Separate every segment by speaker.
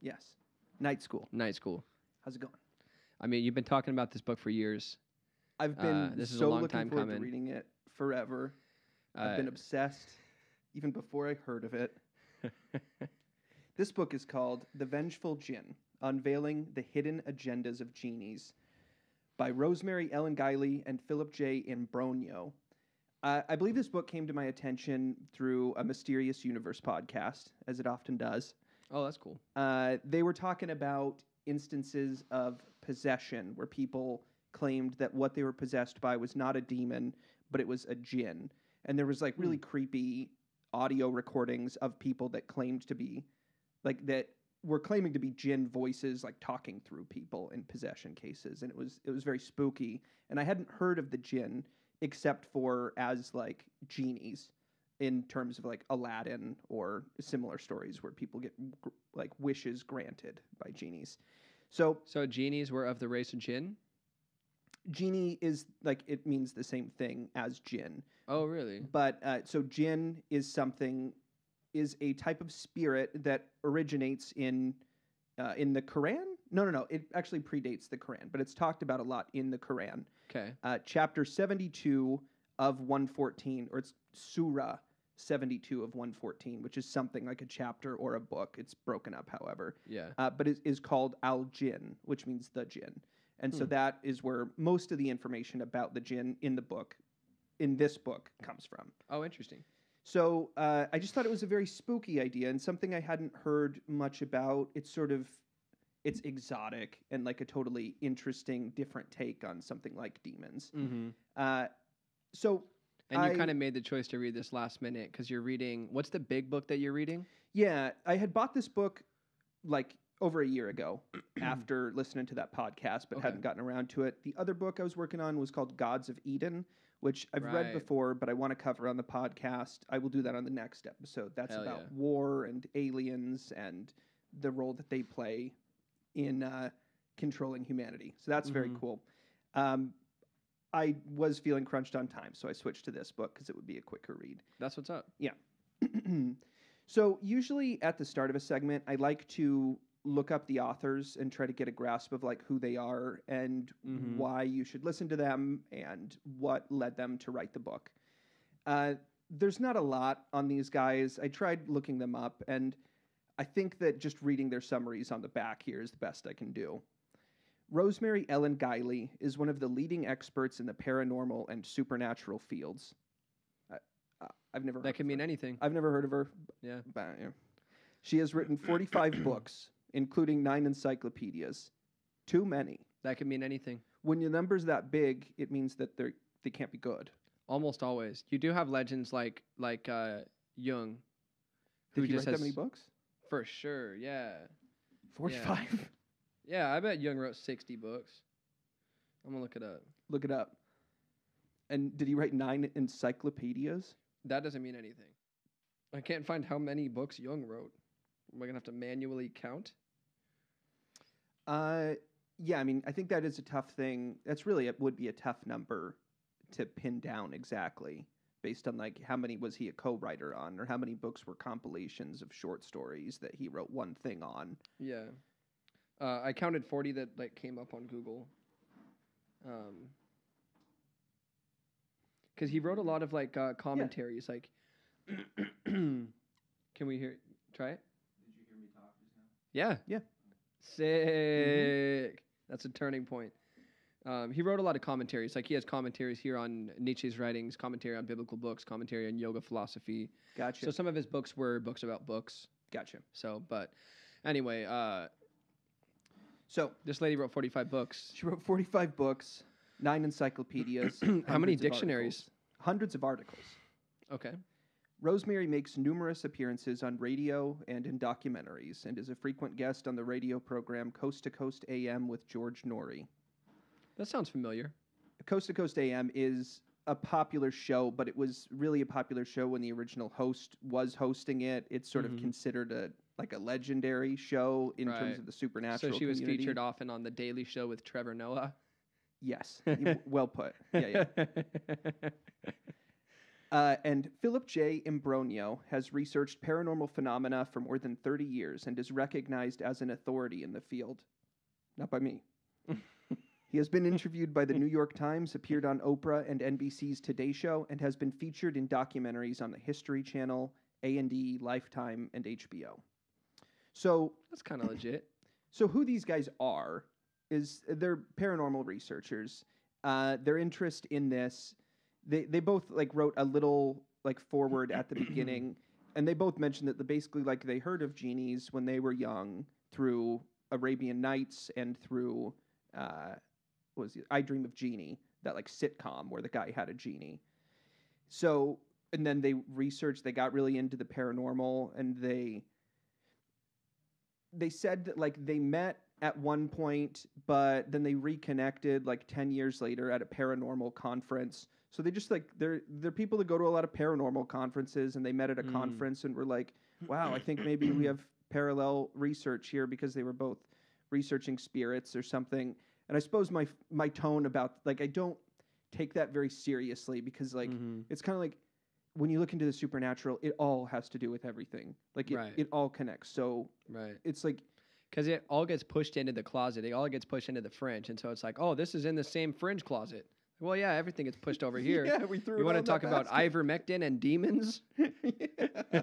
Speaker 1: Yes. Night School.
Speaker 2: Night School.
Speaker 1: How's it going?
Speaker 2: I mean, you've been talking about this book for years.
Speaker 1: I've been
Speaker 2: Uh, this is a
Speaker 1: so
Speaker 2: long
Speaker 1: looking
Speaker 2: time
Speaker 1: forward to reading it forever. I've
Speaker 2: Uh,
Speaker 1: been obsessed even before I heard of it. This book is called The Vengeful Djinn Unveiling the Hidden Agendas of Genies by Rosemary Ellen Guiley and Philip J. Imbrogno. Uh, I believe this book came to my attention through a Mysterious Universe podcast, as it often does.
Speaker 2: Oh, that's cool.
Speaker 1: Uh, they were talking about instances of possession where people claimed that what they were possessed by was not a demon, but it was a jinn. And there was like really creepy audio recordings of people that claimed to be like that were claiming to be jinn voices like talking through people in possession cases and it was it was very spooky and i hadn't heard of the jinn except for as like genies in terms of like aladdin or similar stories where people get gr- like wishes granted by genies so
Speaker 2: So genies were of the race of jinn.
Speaker 1: genie is like it means the same thing as jinn
Speaker 2: Oh, really?
Speaker 1: but uh, so jinn is something is a type of spirit that originates in uh, in the Quran. No, no, no. It actually predates the Quran, but it's talked about a lot in the Quran.
Speaker 2: Okay.
Speaker 1: Uh, chapter seventy-two of one fourteen, or it's Surah seventy-two of one fourteen, which is something like a chapter or a book. It's broken up, however
Speaker 2: Yeah.
Speaker 1: uh, but it is called Al Jinn, which means the jinn. And so
Speaker 2: Hmm.
Speaker 1: that is where most of the information about the jinn in the book, in this book, comes from.
Speaker 2: Oh, interesting.
Speaker 1: So uh, I just thought it was a very spooky idea and something I hadn't heard much about. It's sort of, it's exotic and like a totally interesting, different take on something like demons.
Speaker 2: Mm-hmm.
Speaker 1: Uh, so
Speaker 2: And you
Speaker 1: I-
Speaker 2: kind of made the choice to read this last minute because you're reading. What's the big book that you're reading?
Speaker 1: Yeah, I had bought this book like over a year ago after listening to that podcast, but
Speaker 2: Okay.
Speaker 1: hadn't gotten around to it. The other book I was working on was called Gods of Eden, which I've read before, but I want to cover on the podcast. I will do that on the next episode. That's
Speaker 2: Hell
Speaker 1: about
Speaker 2: yeah.
Speaker 1: war and aliens and the role that they play in uh, controlling humanity. So that's very
Speaker 2: Mhm.
Speaker 1: cool. Um, I was feeling crunched on time, so I switched to this book because it would be a quicker read.
Speaker 2: That's what's up. Yeah.
Speaker 1: so usually at the start of a segment, I like to look up the authors and try to get a grasp of like who they are and
Speaker 2: Mhm.
Speaker 1: why you should listen to them and what led them to write the book. Uh, there's not a lot on these guys. I tried looking them up, and I think that just reading their summaries on the back here is the best I can do. Rosemary Ellen Guiley is one of the leading experts in the paranormal and supernatural fields. I, I- I've never heard
Speaker 2: That
Speaker 1: of
Speaker 2: can
Speaker 1: her.
Speaker 2: mean anything.
Speaker 1: I've never heard of her.
Speaker 2: Yeah.
Speaker 1: But, yeah. She has written 45 books, including nine encyclopedias. Too many.
Speaker 2: That can mean anything.
Speaker 1: When your number's that big, it means that they're they can't be good.
Speaker 2: Almost always. You do have legends like like uh, Jung, who
Speaker 1: Did you
Speaker 2: just
Speaker 1: write
Speaker 2: has
Speaker 1: that many books?
Speaker 2: for sure. Yeah.
Speaker 1: 45.
Speaker 2: Yeah. I bet Jung wrote sixty books. I'm gonna look it up.
Speaker 1: Look it up. And did he write nine encyclopedias?
Speaker 2: That doesn't mean anything. I can't find how many books Jung wrote. Am I gonna have to manually count?
Speaker 1: Uh, yeah. I mean, I think that is a tough thing. That's really it would be a tough number to pin down exactly based on like how many was he a co-writer on or how many books were compilations of short stories that he wrote one thing on.
Speaker 2: Yeah. Uh, I counted forty that like came up on Google. Um. Because he wrote a lot of like uh, commentaries, like. Can we hear? Try it. Did you hear me talk just now? Yeah.
Speaker 1: Yeah.
Speaker 2: Sick. That's a turning point. Um, he wrote a lot of commentaries. Like he has commentaries here on Nietzsche's writings, commentary on biblical books, commentary on yoga philosophy.
Speaker 1: Gotcha.
Speaker 2: So some of his books were books about books.
Speaker 1: gotcha.
Speaker 2: So, but anyway, uh,
Speaker 1: So
Speaker 2: this lady wrote 45 books.
Speaker 1: she wrote 45 books, nine encyclopedias.
Speaker 2: How many
Speaker 1: hundreds of
Speaker 2: dictionaries?
Speaker 1: Hundreds of articles.
Speaker 2: Okay.
Speaker 1: Rosemary makes numerous appearances on radio and in documentaries and is a frequent guest on the radio program Coast to Coast AM with George Noory.
Speaker 2: That sounds familiar.
Speaker 1: Coast to Coast AM is a popular show, but it was really a popular show when the original host was hosting it. It's sort
Speaker 2: Mhm.
Speaker 1: of considered a like a legendary show in
Speaker 2: Right.
Speaker 1: terms of the supernatural.
Speaker 2: so she was
Speaker 1: community.
Speaker 2: featured often on The Daily Show with Trevor Noah.
Speaker 1: Yes, well put. Yeah, yeah. Uh, and Philip J. Imbrogno has researched paranormal phenomena for more than 30 years and is recognized as an authority in the field. Not by me. he has been interviewed by the New York Times, appeared on Oprah and NBC's Today Show, and has been featured in documentaries on the History Channel, A&E, Lifetime, and HBO. So
Speaker 2: That's kind of legit.
Speaker 1: so who these guys are is they're paranormal researchers. Uh, their interest in this, they they both like wrote a little like forward at the beginning, and they both mentioned that the basically like they heard of genies when they were young through Arabian Nights and through uh, what was it? I Dream of Jeannie, that like sitcom where the guy had a genie. So and then they researched, they got really into the paranormal, and they they said that like they met at one point, but then they reconnected like ten years later at a paranormal conference. So they just like they're they're people that go to a lot of paranormal conferences, and they met at a
Speaker 2: Mm.
Speaker 1: conference and were like, "Wow, I think maybe we have parallel research here because they were both researching spirits or something." And I suppose my my tone about like I don't take that very seriously because like
Speaker 2: Mhm.
Speaker 1: it's kind of like when you look into the supernatural, it all has to do with everything. Like it,
Speaker 2: Right.
Speaker 1: it all connects. So
Speaker 2: Right.
Speaker 1: it's like
Speaker 2: Because it all gets pushed into the closet. It all gets pushed into the fringe. And so it's like, oh, this is in the same fringe closet. Well, yeah, everything gets pushed over here.
Speaker 1: Yeah, we threw.
Speaker 2: you want to talk about ivermectin and demons?
Speaker 1: yeah.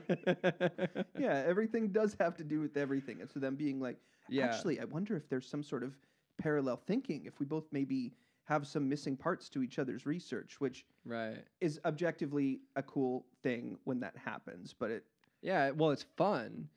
Speaker 1: yeah, everything does have to do with everything. And so them being like,
Speaker 2: Yeah.
Speaker 1: actually, I wonder if there's some sort of parallel thinking. If we both maybe have some missing parts to each other's research, which
Speaker 2: right.
Speaker 1: is objectively a cool thing when that happens. But it,
Speaker 2: Yeah. Well, it's fun,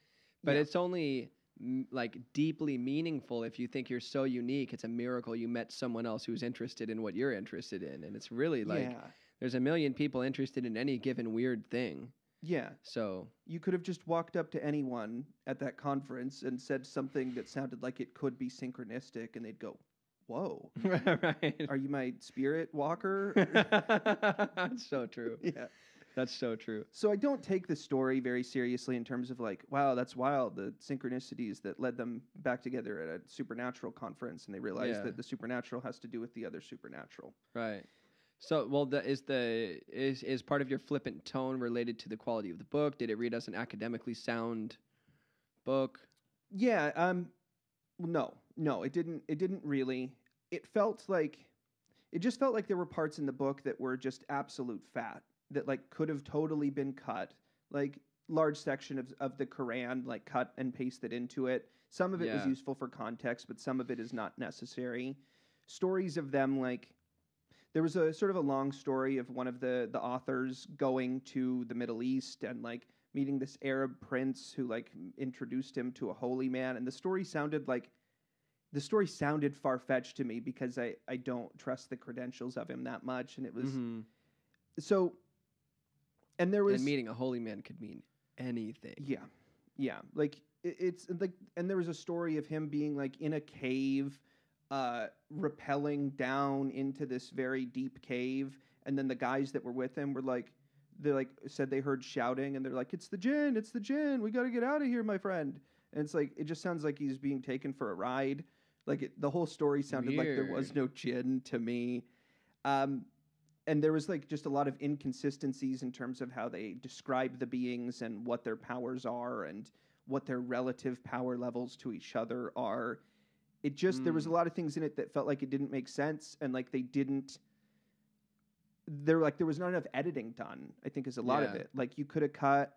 Speaker 2: but
Speaker 1: Yeah.
Speaker 2: it's only m- like deeply meaningful if you think you're so unique. It's a miracle you met someone else who's interested in what you're interested in. And it's really like
Speaker 1: yeah,
Speaker 2: there's a million people interested in any given weird thing.
Speaker 1: yeah.
Speaker 2: So,
Speaker 1: You could have just walked up to anyone at that conference and said something that sounded like it could be synchronistic, and they'd go, "Whoa,
Speaker 2: right.
Speaker 1: are you my spirit walker?"
Speaker 2: That's so true.
Speaker 1: yeah.
Speaker 2: That's so true.
Speaker 1: So I don't take the story very seriously in terms of like, wow, that's wild. The synchronicities that led them back together at a supernatural conference, and they realized
Speaker 2: Yeah.
Speaker 1: that the supernatural has to do with the other supernatural.
Speaker 2: Right. So, well, the, is the is is part of your flippant tone related to the quality of the book? Did it read as an academically sound book?
Speaker 1: Yeah. Um. No. No. It didn't. It didn't really. It felt like. It just felt like there were parts in the book that were just absolute fat that like could have totally been cut. Like large section of of the Quran like cut and pasted into it. Some of it was useful for context, but some of it is not necessary. Stories of them like there was a sort of a long story of one of the the authors going to the Middle East and like meeting this Arab prince who like introduced him to a holy man and the story sounded like the story sounded far fetched to me because I I don't trust the credentials of him that much and it was
Speaker 2: Mhm.
Speaker 1: so and there was
Speaker 2: And meeting a holy man could mean anything.
Speaker 1: yeah, yeah. Like it, it's like, and there was a story of him being like in a cave, uh, rappelling down into this very deep cave, and then the guys that were with him were like, they like said they heard shouting, and they're like, "It's the jinn! It's the jinn! We got to get out of here, my friend!" And it's like it just sounds like he's being taken for a ride. Like it, the whole story sounded like there was no jinn to me. Um, and there was like just a lot of inconsistencies in terms of how they describe the beings and what their powers are and what their relative power levels to each other are. It just there was a
Speaker 2: Mm.
Speaker 1: lot of things in it that felt like it didn't make sense and like they didn't there like there was not enough editing done, I think is a lot of it. Like you could have cut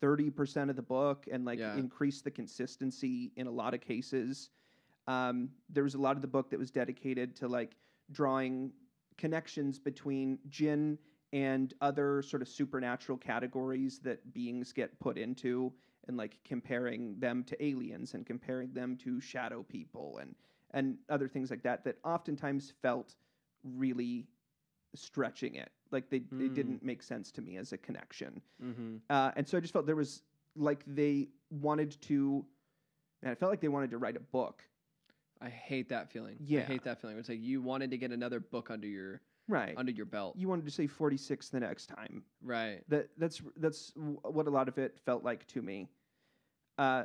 Speaker 1: 30% of the book and like
Speaker 2: Yeah.
Speaker 1: increased the consistency in a lot of cases. Um, there was a lot of the book that was dedicated to like drawing connections between jinn and other sort of supernatural categories that beings get put into and like comparing them to aliens and comparing them to shadow people and and other things like that that oftentimes felt really stretching it like they, they
Speaker 2: Mm.
Speaker 1: didn't make sense to me as a connection
Speaker 2: Mm-hmm.
Speaker 1: uh, and so I just felt there was like they wanted to, and I felt like they wanted to write a book.
Speaker 2: I hate that feeling.
Speaker 1: Yeah.
Speaker 2: I hate that feeling. It's like you wanted to get another book under your
Speaker 1: Right.
Speaker 2: under your belt.
Speaker 1: You wanted to say 46 the next time.
Speaker 2: right.
Speaker 1: That that's that's what a lot of it felt like to me. Uh,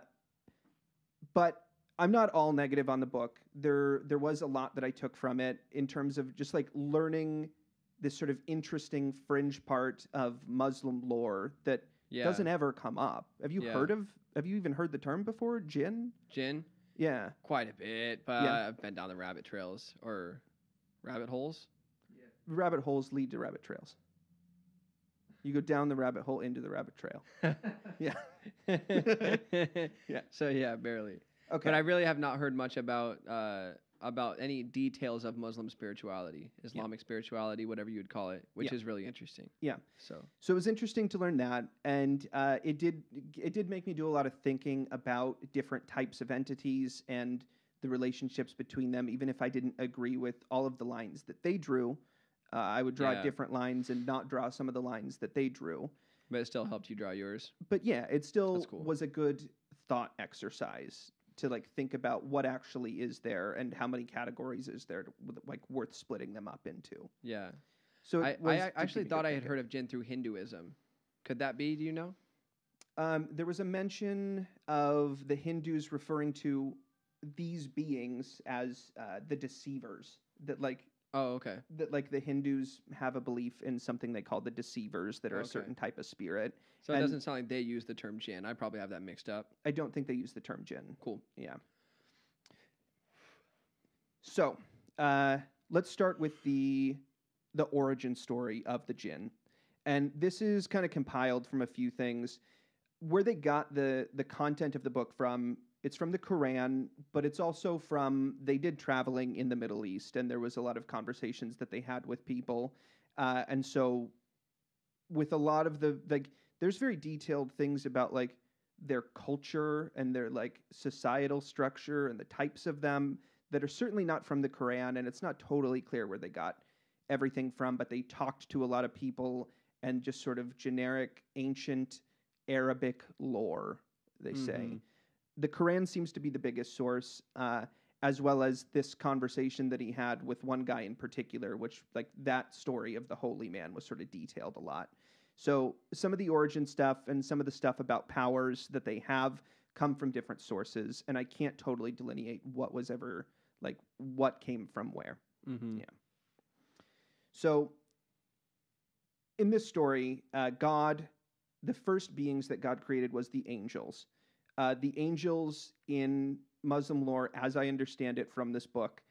Speaker 1: but I'm not all negative on the book. There there was a lot that I took from it in terms of just like learning this sort of interesting fringe part of Muslim lore that
Speaker 2: Yeah.
Speaker 1: doesn't ever come up. Have you
Speaker 2: Yeah.
Speaker 1: heard of? Have you even heard the term before? Jinn?
Speaker 2: Jinn?
Speaker 1: Yeah.
Speaker 2: Quite a bit, but
Speaker 1: Yeah.
Speaker 2: I've been down the rabbit trails or rabbit holes.
Speaker 1: Rabbit holes lead to rabbit trails. You go down the rabbit hole into the rabbit trail. Yeah.
Speaker 2: yeah. So yeah, barely.
Speaker 1: Okay.
Speaker 2: But I really have not heard much about uh, about any details of Muslim spirituality, Islamic spirituality, whatever you would call it, which
Speaker 1: Yeah.
Speaker 2: is really interesting.
Speaker 1: Yeah.
Speaker 2: So
Speaker 1: So it was interesting to learn that, and uh, it did it did make me do a lot of thinking about different types of entities and the relationships between them. Even if I didn't agree with all of the lines that they drew, uh, I would draw
Speaker 2: Yeah.
Speaker 1: different lines and not draw some of the lines that they drew.
Speaker 2: but it still helped you draw yours.
Speaker 1: But yeah, it still
Speaker 2: cool.
Speaker 1: was a good thought exercise to like think about what actually is there and how many categories is there to, like worth splitting them up into.
Speaker 2: Yeah.
Speaker 1: So
Speaker 2: I, I actually thought I had heard of Jinn through Hinduism. Could that be? Do you know?
Speaker 1: Um, there was a mention of the Hindus referring to these beings as uh, the deceivers. That like
Speaker 2: Oh, okay.
Speaker 1: that like the Hindus have a belief in something they call the deceivers that are a
Speaker 2: Okay.
Speaker 1: certain type of spirit.
Speaker 2: So it
Speaker 1: And-
Speaker 2: doesn't sound like they use the term Jinn. I probably have that mixed up.
Speaker 1: I don't think they use the term jinn.
Speaker 2: Cool.
Speaker 1: Yeah. So uh, let's start with the the origin story of the jinn, and this is kind of compiled from a few things. Where they got the the content of the book from, it's from the Quran, but it's also from they did traveling in the Middle East, and there was a lot of conversations that they had with people, uh, and so with a lot of the like, there's very detailed things about like their culture and their like societal structure and the types of them that are certainly not from the Quran, and it's not totally clear where they got everything from, but they talked to a lot of people and just sort of generic ancient Arabic lore, they say. The Quran seems to be the biggest source, uh, as well as this conversation that he had with one guy in particular, which, like, that story of the holy man was sort of detailed a lot. So, some of the origin stuff and some of the stuff about powers that they have come from different sources, and I can't totally delineate what was ever, like, what came from where.
Speaker 2: Mm-hmm.
Speaker 1: Yeah. So, in this story, uh, God, the first beings that God created was the angels. Uh, the angels in Muslim lore, as I understand it from this book,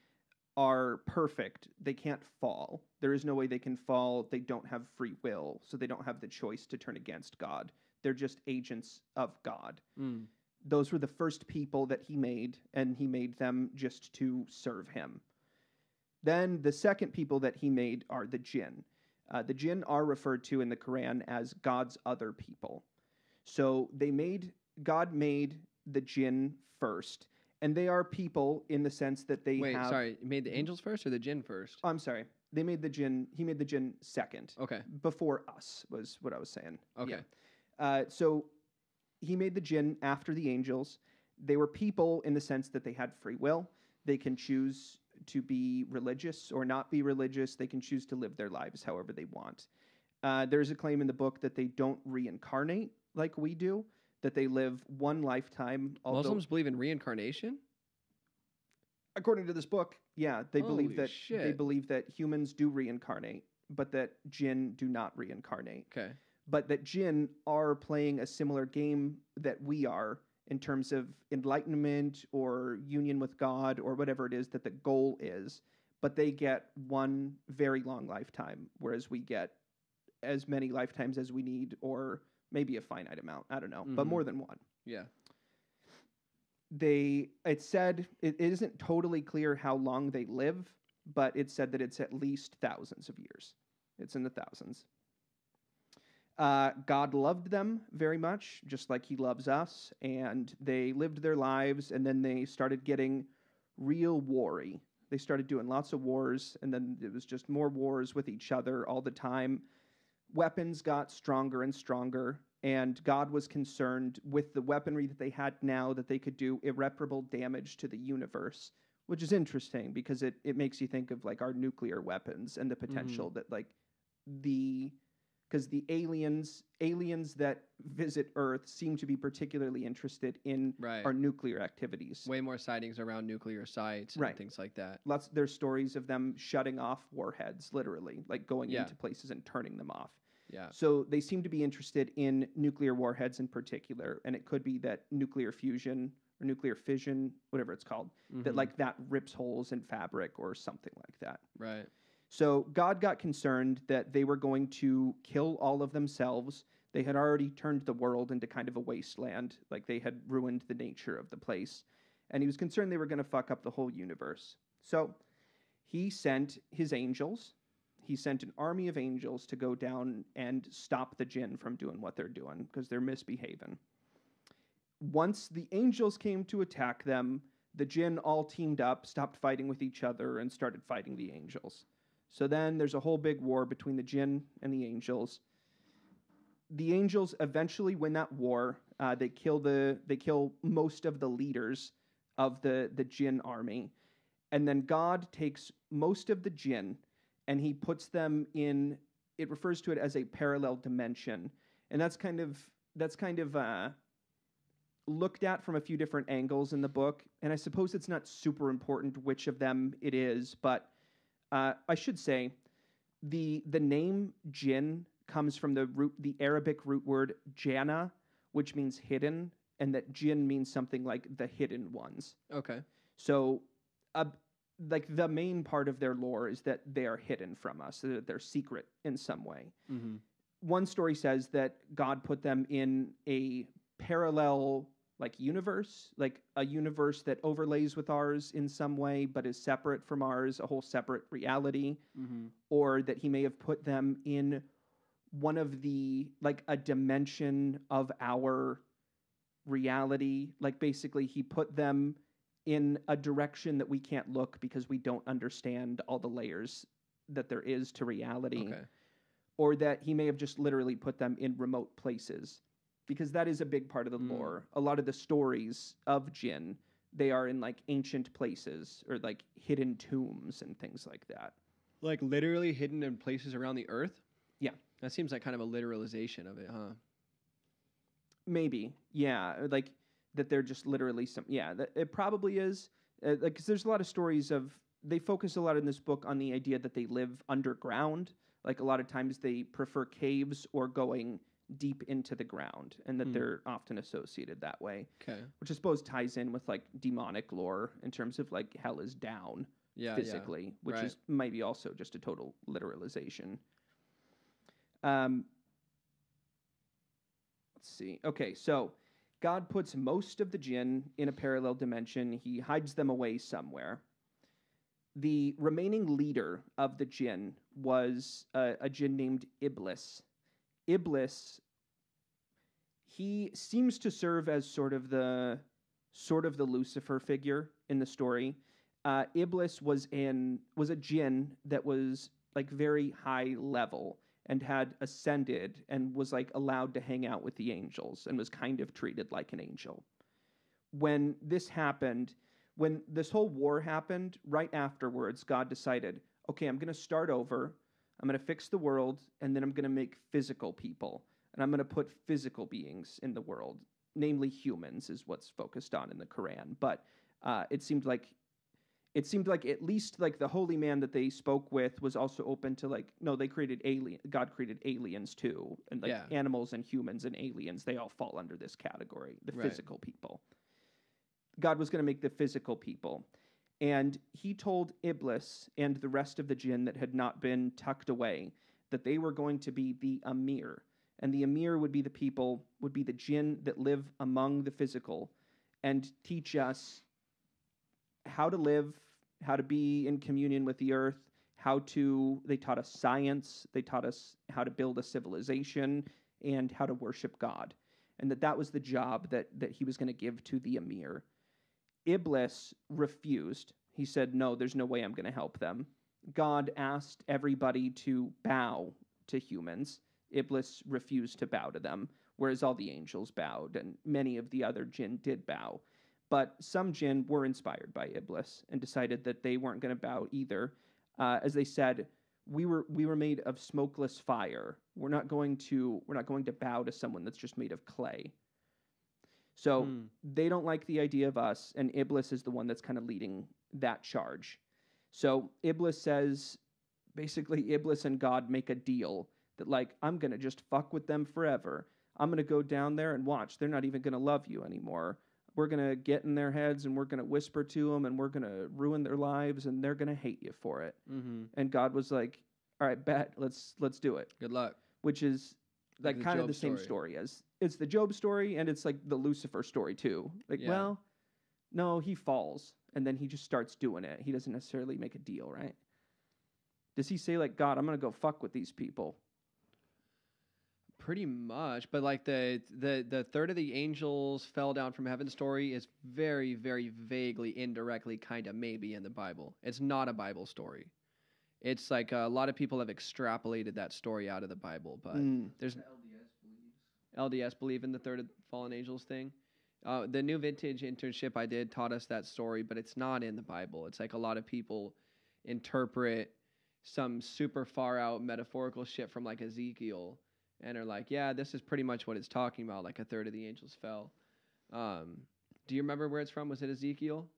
Speaker 1: are perfect. They can't fall. There is no way they can fall. They don't have free will, so they don't have the choice to turn against God. They're just agents of God
Speaker 2: Mm.
Speaker 1: those were the first people that he made, and he made them just to serve him. Then the second people that he made are the jinn. Uh, the jinn are referred to in the Quran as God's other people. So they made God made the jinn first, and they are people in the sense that they
Speaker 2: Wait,
Speaker 1: have.
Speaker 2: sorry. You made the angels first or the Jinn first?
Speaker 1: I'm sorry. They made the jinn. He made the jinn second
Speaker 2: Okay.
Speaker 1: before us was what I was saying.
Speaker 2: Okay.
Speaker 1: Yeah. Uh, so he made the jinn after the angels. They were people in the sense that they had free will. They can choose to be religious or not be religious. They can choose to live their lives however they want. Uh, there's a claim in the book that they don't reincarnate like we do, that they live one lifetime. Although,
Speaker 2: Muslims believe in reincarnation?
Speaker 1: according to this book, yeah, they believe
Speaker 2: Holy
Speaker 1: that they believe that humans do reincarnate, but that jinn do not reincarnate.
Speaker 2: Okay.
Speaker 1: but that jinn are playing a similar game that we are in terms of enlightenment or union with God or whatever it is that the goal is. But they get one very long lifetime, whereas we get as many lifetimes as we need, or maybe a finite amount. I don't know, but
Speaker 2: Mhm.
Speaker 1: more than one.
Speaker 2: Yeah.
Speaker 1: They it said it, it isn't totally clear how long they live, but it said that it's at least thousands of years. It's in the thousands. Uh, God loved them very much, just like He loves us, and they lived their lives, and then they started getting real wary. They started doing lots of wars, and then it was just more wars with each other all the time. Weapons got stronger and stronger, and God was concerned with the weaponry that they had now that they could do irreparable damage to the universe, which is interesting because it, it makes you think of like our nuclear weapons and the potential mm-hmm. that like the because the aliens aliens that visit Earth seem to be particularly interested in
Speaker 2: Right.
Speaker 1: our nuclear activities.
Speaker 2: Way more sightings around nuclear sites and
Speaker 1: Right.
Speaker 2: things like that.
Speaker 1: Lots there's stories of them shutting off warheads, literally, like going
Speaker 2: Yeah.
Speaker 1: into places and turning them off.
Speaker 2: Yeah.
Speaker 1: So they seem to be interested in nuclear warheads in particular, and it could be that nuclear fusion or nuclear fission, whatever it's called, that
Speaker 2: Mhm.
Speaker 1: like that rips holes in fabric or something like that.
Speaker 2: Right.
Speaker 1: So God got concerned that they were going to kill all of themselves. They had already turned the world into kind of a wasteland, like they had ruined the nature of the place. And he was concerned they were going to fuck up the whole universe. So he sent his angels. He sent an army of angels to go down and stop the jinn from doing what they're doing because they're misbehaving. Once the angels came to attack them, the jinn all teamed up, stopped fighting with each other, and started fighting the angels. So then there's a whole big war between the jinn and the angels. The angels eventually win that war. Uh, they kill the they kill most of the leaders of the the jinn army, and then God takes most of the jinn and he puts them in. It refers to it as a parallel dimension, and that's kind of that's kind of uh, looked at from a few different angles in the book. And I suppose it's not super important which of them it is, but uh, I should say the the name jinn comes from the root the Arabic root word jana, which means hidden, and that jinn means something like the hidden ones.
Speaker 2: Okay.
Speaker 1: So, uh, like the main part of their lore is that they are hidden from us, that they're secret in some way.
Speaker 2: Mm-hmm.
Speaker 1: One story says that God put them in a parallel like universe, like a universe that overlays with ours in some way, but is separate from ours, a whole separate reality,
Speaker 2: Mm-hmm.
Speaker 1: or that He may have put them in one of the like a dimension of our reality. Like basically, He put them in a direction that we can't look because we don't understand all the layers that there is to reality
Speaker 2: Okay.
Speaker 1: or that he may have just literally put them in remote places because that is a big part of the
Speaker 2: Mm.
Speaker 1: lore a lot of the stories of jinn they are in like ancient places or like hidden tombs and things like that
Speaker 2: Like literally hidden in places around the earth.
Speaker 1: Yeah.
Speaker 2: That seems like kind of a literalization of it, huh?
Speaker 1: maybe yeah like that they're just literally some yeah that it probably is uh, like there's a lot of stories of they focus a lot in this book on the idea that they live underground like a lot of times they prefer caves or going deep into the ground and that
Speaker 2: Hmm.
Speaker 1: they're often associated that way
Speaker 2: Okay.
Speaker 1: which I suppose ties in with like demonic lore in terms of like hell is down
Speaker 2: Yeah.
Speaker 1: physically, which
Speaker 2: right.
Speaker 1: is maybe also just a total literalization. Um, let's see. Okay, so God puts most of the jinn in a parallel dimension. He hides them away somewhere. The remaining leader of the jinn was a, a jinn named Iblis. Iblis, he seems to serve as sort of the sort of the Lucifer figure in the story uh, Iblis was in was a jinn that was like very high level and had ascended and was like allowed to hang out with the angels and was kind of treated like an angel. When this happened, when this whole war happened, right afterwards, God decided, okay, I'm going to start over. I'm going to fix the world, and then I'm going to make physical people, and I'm going to put physical beings in the world, namely humans, is what's focused on in the Quran. But uh, it seemed like it seemed like at least like the holy man that they spoke with was also open to like no they created alien god created aliens too and like
Speaker 2: Yeah.
Speaker 1: animals and humans and aliens they all fall under this category the
Speaker 2: Right.
Speaker 1: physical people god was going to make the physical people and he told iblis and the rest of the jinn that had not been tucked away that they were going to be the amir and the amir would be the people would be the jinn that live among the physical and teach us how to live, how to be in communion with the earth, how to, they taught us science, they taught us how to build a civilization, and how to worship God. And that that was the job that, that he was going to give to the emir. Iblis refused. He said, No, there's no way I'm going to help them. God asked everybody to bow to humans. Iblis refused to bow to them, whereas all the angels bowed, and many of the other jinn did bow. But some jinn were inspired by Iblis and decided that they weren't going to bow either. Uh, as they said, we were we were made of smokeless fire. We're not going to we're not going to bow to someone that's just made of clay. So
Speaker 2: Hmm.
Speaker 1: they don't like the idea of us, and Iblis is the one that's kind of leading that charge. So Iblis says, basically, Iblis and God make a deal that, like, I'm going to just fuck with them forever. I'm going to go down there and watch. They're not even going to love you anymore. We're going to get in their heads and we're going to whisper to them and we're going to ruin their lives and they're going to hate you for it.
Speaker 2: Mm-hmm.
Speaker 1: And God was like, all right, bet, let's let's do it
Speaker 2: Good luck.
Speaker 1: which is
Speaker 2: Like
Speaker 1: like, kind of the same
Speaker 2: story.
Speaker 1: story as it's the Job story and it's like the Lucifer story too. Like,
Speaker 2: Yeah.
Speaker 1: well, no, he falls and then he just starts doing it. He doesn't necessarily make a deal, right? Does he say like, God, I'm gonna go fuck with these people?
Speaker 2: Pretty much, but like the the the third of the angels fell down from heaven story is very very vaguely, indirectly, kind of maybe in the Bible. It's not a Bible story. It's like a lot of people have extrapolated that story out of the Bible, but
Speaker 1: Mm.
Speaker 2: there's LDS believe in the third of fallen angels thing. Uh, the new vintage internship I did taught us that story, but it's not in the Bible. It's like a lot of people interpret some super far out metaphorical shit from like Ezekiel and are like, yeah, this is pretty much what it's talking about. Like a third of the angels fell. Um, do you remember where it's from? Was it Ezekiel?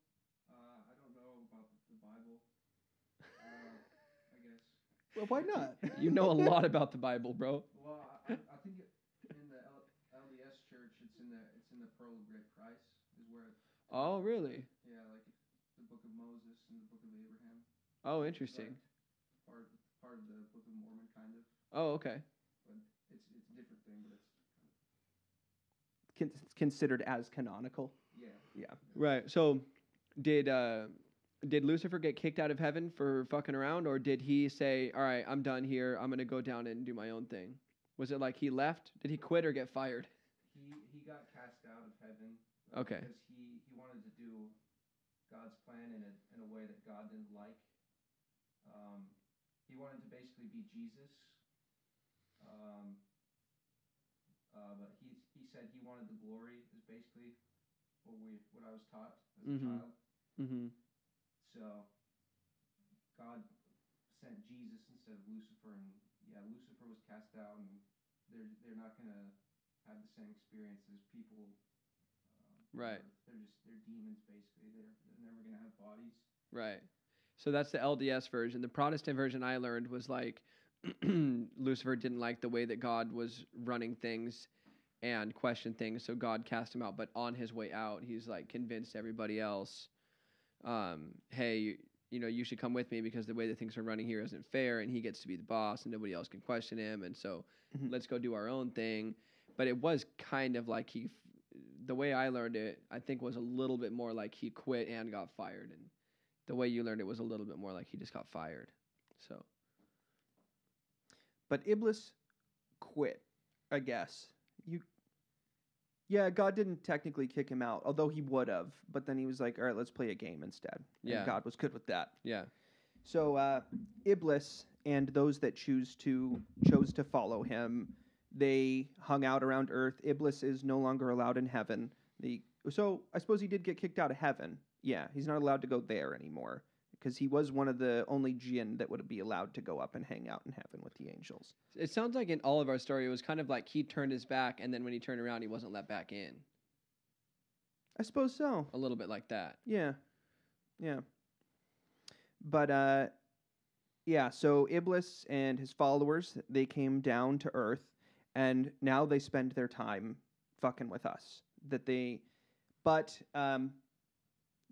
Speaker 3: Uh, I don't know about the Bible. Uh, I guess.
Speaker 1: Well, why not?
Speaker 2: You know a lot about the Bible, bro.
Speaker 3: Well, I, I think it, in the L- LDS church, it's in the it's in the Pearl of Great Price is where it,
Speaker 2: Oh, really?
Speaker 3: yeah, like the Book of Moses and the Book of Abraham.
Speaker 2: Oh, interesting.
Speaker 3: like Part part of the Book of Mormon, kind of.
Speaker 2: Oh, okay.
Speaker 3: But it's it's a different thing, but it's
Speaker 1: Con- it's considered as canonical.
Speaker 3: yeah.
Speaker 1: Yeah.
Speaker 2: Right. So, did uh, did Lucifer get kicked out of heaven for fucking around, or did he say, "All right, I'm done here. I'm gonna go down and do my own thing"? Was it like he left? Did he quit or get fired?
Speaker 3: He he got cast out of heaven.
Speaker 2: Okay.
Speaker 3: Because he he wanted to do God's plan in a in a way that God didn't like. Um, he wanted to basically be Jesus. Um, uh, but he he said he wanted the glory is basically what we what I was taught as
Speaker 2: Mhm.
Speaker 3: a child.
Speaker 2: Mm-hmm.
Speaker 3: So God sent Jesus instead of Lucifer, and yeah, Lucifer was cast out, and they're they're not gonna have the same experience as people. Um,
Speaker 2: Right.
Speaker 3: They're just they're demons basically. They're they're never gonna have bodies.
Speaker 2: Right. So that's the LDS version. The Protestant version I learned was like Lucifer didn't like the way that God was running things and question things, so God cast him out. But on his way out, he's like convinced everybody else, um, hey, you, you know, you should come with me because the way that things are running here isn't fair, and he gets to be the boss, and nobody else can question him, and so
Speaker 1: Mhm.
Speaker 2: let's go do our own thing. But it was kind of like he, the way I learned it, I think was a little bit more like he quit and got fired, and the way you learned it was a little bit more like he just got fired. So
Speaker 1: But Iblis quit, I guess. You Yeah, God didn't technically kick him out, although he would have. But then he was like, "All right, let's play a game instead."
Speaker 2: Yeah.
Speaker 1: God was good with that.
Speaker 2: yeah,
Speaker 1: So uh, Iblis and those that choose to chose to follow him, they hung out around Earth. Iblis is no longer allowed in heaven. The so I suppose he did get kicked out of heaven. Yeah, he's not allowed to go there anymore because he was one of the only jinn that would be allowed to go up and hang out in heaven with the angels.
Speaker 2: it sounds like in all of our story, it was kind of like he turned his back, and then when he turned around, he wasn't let back in.
Speaker 1: I suppose so.
Speaker 2: A little bit like that.
Speaker 1: Yeah. Yeah. But uh yeah, so Iblis and his followers, they came down to earth and now they spend their time fucking with us. That they but um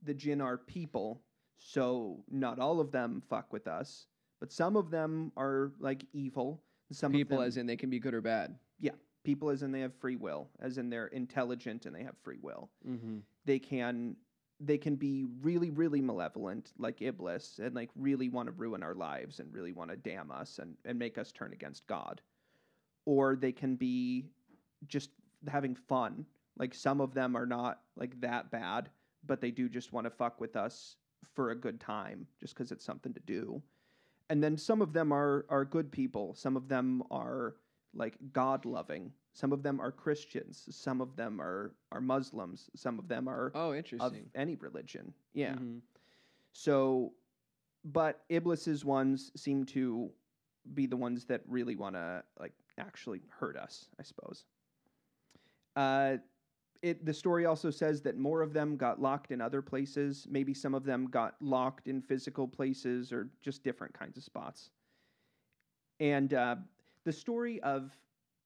Speaker 1: the jinn are people, so not all of them fuck with us, but some of them are like evil. Some
Speaker 2: People,
Speaker 1: them,
Speaker 2: as in they can be good or bad.
Speaker 1: Yeah, people as in they have free will, as in they're intelligent and they have free will
Speaker 2: Mm-hmm.
Speaker 1: they can they can be really really malevolent like iblis and like really want to ruin our lives and really want to damn us and, and make us turn against god or they can be just having fun like some of them are not like that bad but they do just want to fuck with us for a good time just because it's something to do. And then some of them are are good people. Some of them are like god loving some of them are christians. Some of them are are muslims. Some of them are
Speaker 2: Oh,
Speaker 1: of
Speaker 2: interesting.
Speaker 1: any religion. Yeah.
Speaker 2: Mhm.
Speaker 1: so but iblis's ones seem to be the ones that really want to like actually hurt us, I suppose. Uh, it the story also says that more of them got locked in other places. Maybe some of them got locked in physical places or just different kinds of spots. And uh, the story of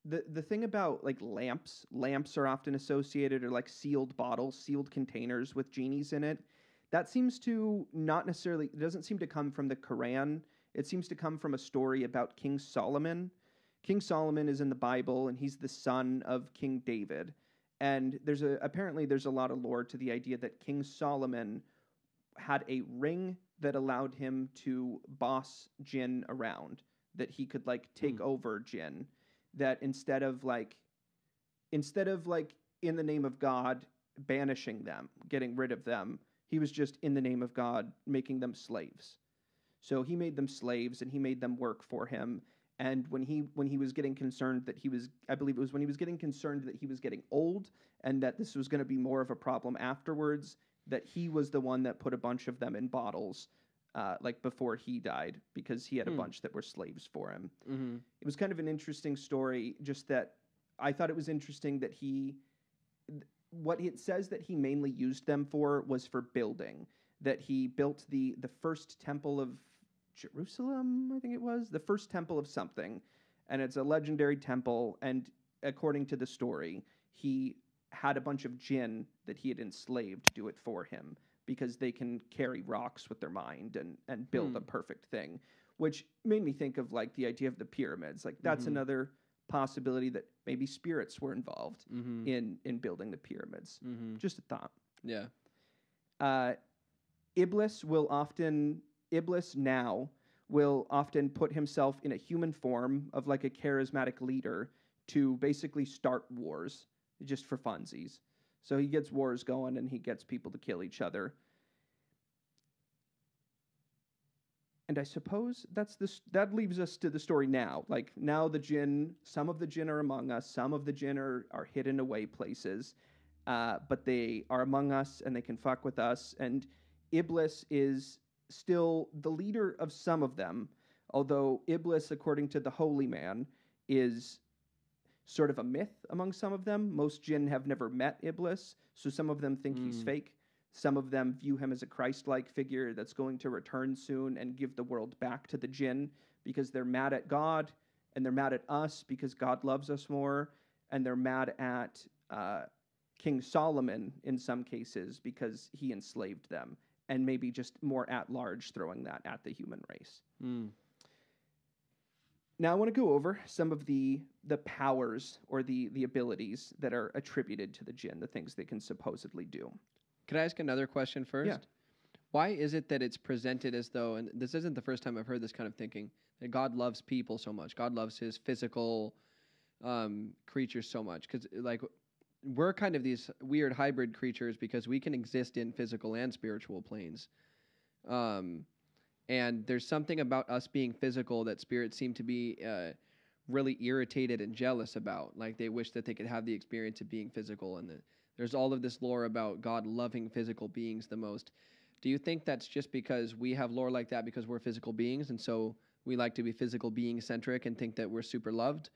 Speaker 1: the the thing about like lamps, lamps are often associated or like sealed bottles, sealed containers with genies in it. That seems to not necessarily it doesn't seem to come from the Quran. It seems to come from a story about King Solomon. King Solomon is in the Bible and he's the son of King David. And there's a apparently there's a lot of lore to the idea that King Solomon had a ring that allowed him to boss jinn around, that he could like take
Speaker 2: Hmm.
Speaker 1: over jinn, that instead of like instead of like in the name of God banishing them, getting rid of them, he was just in the name of God making them slaves. So he made them slaves and he made them work for him. And when he when he was getting concerned that he was I believe it was when he was getting concerned that he was getting old and that this was going to be more of a problem afterwards, that he was the one that put a bunch of them in bottles uh, like before he died because he had a
Speaker 2: Hmm.
Speaker 1: bunch that were slaves for him
Speaker 2: Mm-hmm.
Speaker 1: it was kind of an interesting story just that i thought it was interesting that he th- what it says that he mainly used them for was for building that he built the the first temple of jerusalem i think it was the first temple of something and it's a legendary temple and according to the story he had a bunch of jinn that he had enslaved to do it for him because they can carry rocks with their mind and and build a
Speaker 2: Hmm.
Speaker 1: perfect thing which made me think of like the idea of the pyramids like that's
Speaker 2: Mhm.
Speaker 1: another possibility that maybe spirits were involved
Speaker 2: Mm-hmm.
Speaker 1: in in building the pyramids
Speaker 2: mm-hmm.
Speaker 1: just a thought
Speaker 2: Yeah.
Speaker 1: uh, Iblis will often Iblis now will often put himself in a human form of like a charismatic leader to basically start wars just for funsies. So he gets wars going and he gets people to kill each other. And I suppose that's this that leaves us to the story now. Like now the jinn, some of the jinn are among us, some of the jinn are, are hidden away places uh, but they are among us and they can fuck with us. And Iblis is still the leader of some of them, although Iblis, according to the holy man, is sort of a myth among some of them. Most jinn have never met Iblis, so some of them think he's
Speaker 2: Mm.
Speaker 1: fake. Some of them view him as a Christ like figure that's going to return soon and give the world back to the jinn because they're mad at God and they're mad at us because God loves us more and they're mad at uh, King Solomon in some cases because he enslaved them, and maybe just more at large throwing that at the human race.
Speaker 2: Mm.
Speaker 1: Now I want to go over some of the the powers or the the abilities that are attributed to the jinn, the things they can supposedly do.
Speaker 2: Could I ask another question first? Yeah. Why is it that it's presented as though, and this isn't the first time I've heard this kind of thinking, that God loves people so much? God loves his physical um, creatures so much. Because, like, we're kind of these weird hybrid creatures because we can exist in physical and spiritual planes. Um, and there's something about us being physical that spirits seem to be uh, really irritated and jealous about. Like, they wish that they could have the experience of being physical and the, there's all of this lore about God loving physical beings the most. Do you think that's just because we have lore like that because we're physical beings and so we like to be physical being centric and think that we're super loved?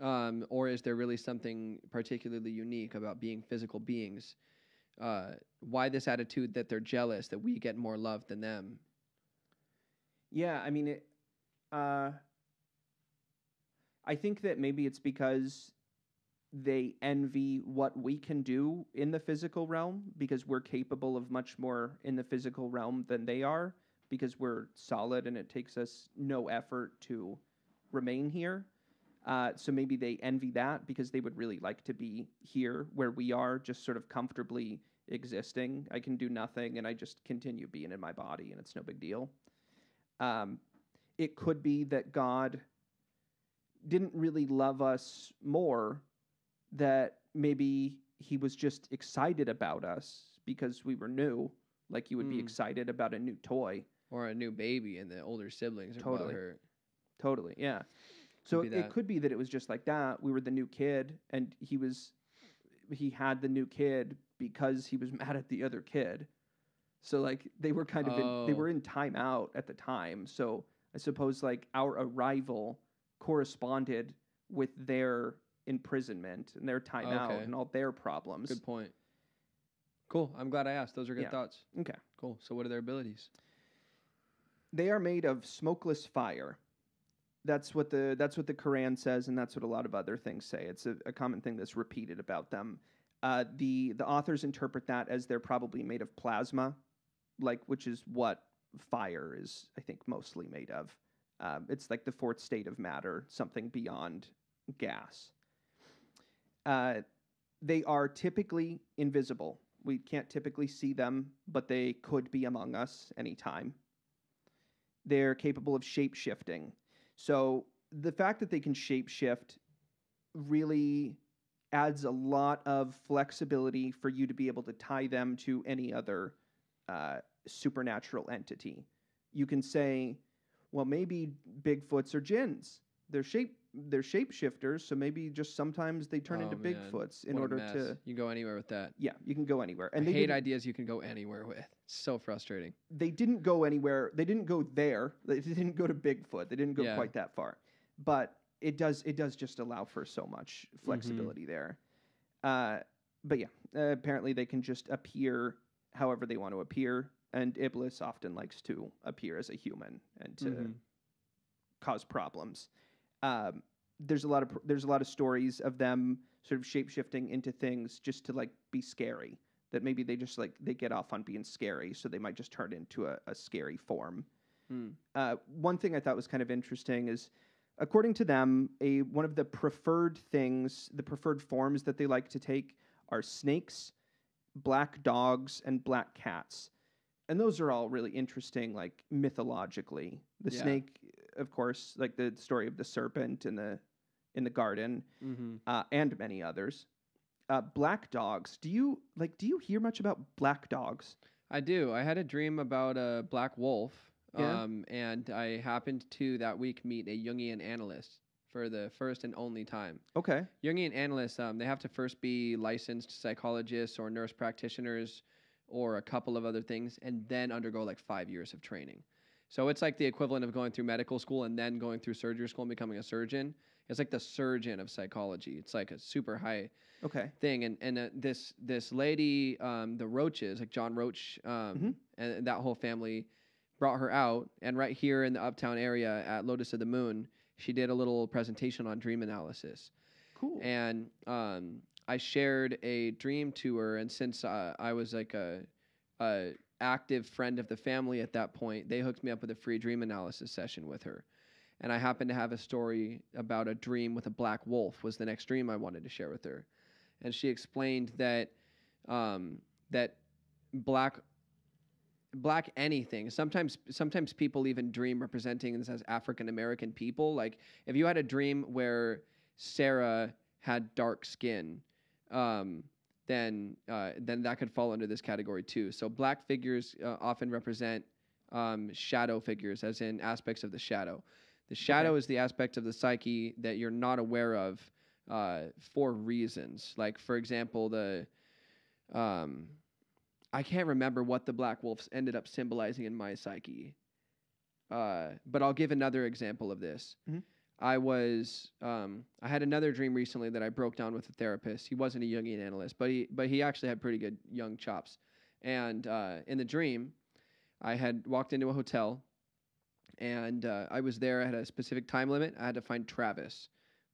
Speaker 2: Um, or is there really something particularly unique about being physical beings? Uh, why this attitude that they're jealous that we get more love than them?
Speaker 1: Yeah, I mean, it, uh, I think that maybe it's because they envy what we can do in the physical realm because we're capable of much more in the physical realm than they are because we're solid and it takes us no effort to remain here. Uh, so maybe they envy that because they would really like to be here where we are, just sort of comfortably existing. I can do nothing and I just continue being in my body and it's no big deal. Um, it could be that God didn't really love us more, that maybe he was just excited about us because we were new, like you would be
Speaker 2: Hmm.
Speaker 1: excited about a new toy.
Speaker 2: Or a new baby and the older siblings are
Speaker 1: Totally.
Speaker 2: butthurt.
Speaker 1: Totally, yeah. So it
Speaker 2: that.
Speaker 1: could be that it was just like that. We were the new kid, and he was, he had the new kid because he was mad at the other kid. So like they were kind of in, they
Speaker 2: Oh.
Speaker 1: were in timeout at the time. So I suppose like our arrival corresponded with their imprisonment and their timeout
Speaker 2: Okay.
Speaker 1: and all their problems.
Speaker 2: Good point. Cool. I'm glad I asked. Those are good
Speaker 1: Yeah.
Speaker 2: thoughts.
Speaker 1: Okay.
Speaker 2: Cool. So what are their abilities?
Speaker 1: They are made of smokeless fire. That's what the that's what the Quran says, and that's what a lot of other things say. It's a, a common thing that's repeated about them. Uh, the the authors interpret that as they're probably made of plasma, like which is what fire is, I think, mostly made of. Um, it's like the fourth state of matter, something beyond gas. Uh, they are typically invisible. We can't typically see them, but they could be among us anytime. They're capable of shape shifting. So the fact that they can shape shift really adds a lot of flexibility for you to be able to tie them to any other uh, supernatural entity. You can say, well, maybe Bigfoots are jinns. They're shape they're shapeshifters, so maybe just sometimes they turn
Speaker 2: Oh,
Speaker 1: into
Speaker 2: man.
Speaker 1: Bigfoots in
Speaker 2: What
Speaker 1: order to
Speaker 2: You can go anywhere with that.
Speaker 1: yeah, you can go anywhere. And
Speaker 2: I
Speaker 1: they
Speaker 2: hate
Speaker 1: didn't,
Speaker 2: ideas you can go anywhere with. So frustrating.
Speaker 1: they didn't go anywhere. They didn't go there. They didn't go to Bigfoot. They didn't go
Speaker 2: Yeah.
Speaker 1: quite that far. But it does it does just allow for so much
Speaker 2: Mm-hmm.
Speaker 1: flexibility there. Uh, but yeah, uh, apparently they can just appear however they want to appear, and Iblis often likes to appear as a human and to
Speaker 2: Mhm.
Speaker 1: cause problems. Um, there's a lot of pr- there's a lot of stories of them sort of shapeshifting into things just to like be scary. That maybe they just like they get off on being scary, so they might just turn into a, a scary form.
Speaker 2: Hmm.
Speaker 1: Uh, one thing I thought was kind of interesting is, according to them, a one of the preferred things, the preferred forms that they like to take are snakes, black dogs, and black cats. And those are all really interesting, like mythologically. The
Speaker 2: Yeah.
Speaker 1: snake, of course, like the story of the serpent in the in the garden,
Speaker 2: Mm-hmm.
Speaker 1: uh, and many others. Uh, black dogs. Do you like? Do you hear much about black dogs?
Speaker 2: I do. I had a dream about a black wolf.
Speaker 1: Yeah?
Speaker 2: Um, and I happened to that week meet a Jungian analyst for the first and only time.
Speaker 1: Okay.
Speaker 2: Jungian analysts, um, they have to first be licensed psychologists or nurse practitioners or a couple of other things and then undergo like five years of training. So it's like the equivalent of going through medical school and then going through surgery school and becoming a surgeon. It's like the surgeon of psychology. It's like a super high
Speaker 1: Okay.
Speaker 2: thing. And and uh, this this lady, um, the Roaches, like John Roach, um,
Speaker 1: Mhm.
Speaker 2: and that whole family, brought her out. And right here in the Uptown area at Lotus of the Moon, she did a little presentation on dream analysis.
Speaker 1: Cool.
Speaker 2: And um, I shared a dream to her, and since uh, I was like a, a active friend of the family at that point, they hooked me up with a free dream analysis session with her. And I happened to have a story about a dream with a black wolf was the next dream I wanted to share with her, and she explained that um, that black black anything sometimes sometimes people even dream representing this as african american people. Like if you had a dream where sarah had dark skin um, then uh, then that could fall under this category too. So black figures uh, often represent um, shadow figures as in aspects of the shadow the shadow is the aspect of the psyche that you're not aware of uh, for reasons like for example the um, I can't remember what the black wolves ended up symbolizing in my psyche. Uh, but I'll give another example of this.
Speaker 1: Mhm.
Speaker 2: I was um, I had another dream recently that I broke down with a therapist. He wasn't a Jungian analyst, but he but he actually had pretty good Jung chops. And uh, in the dream, I had walked into a hotel, and uh, I was there. I had a specific time limit. I had to find Travis.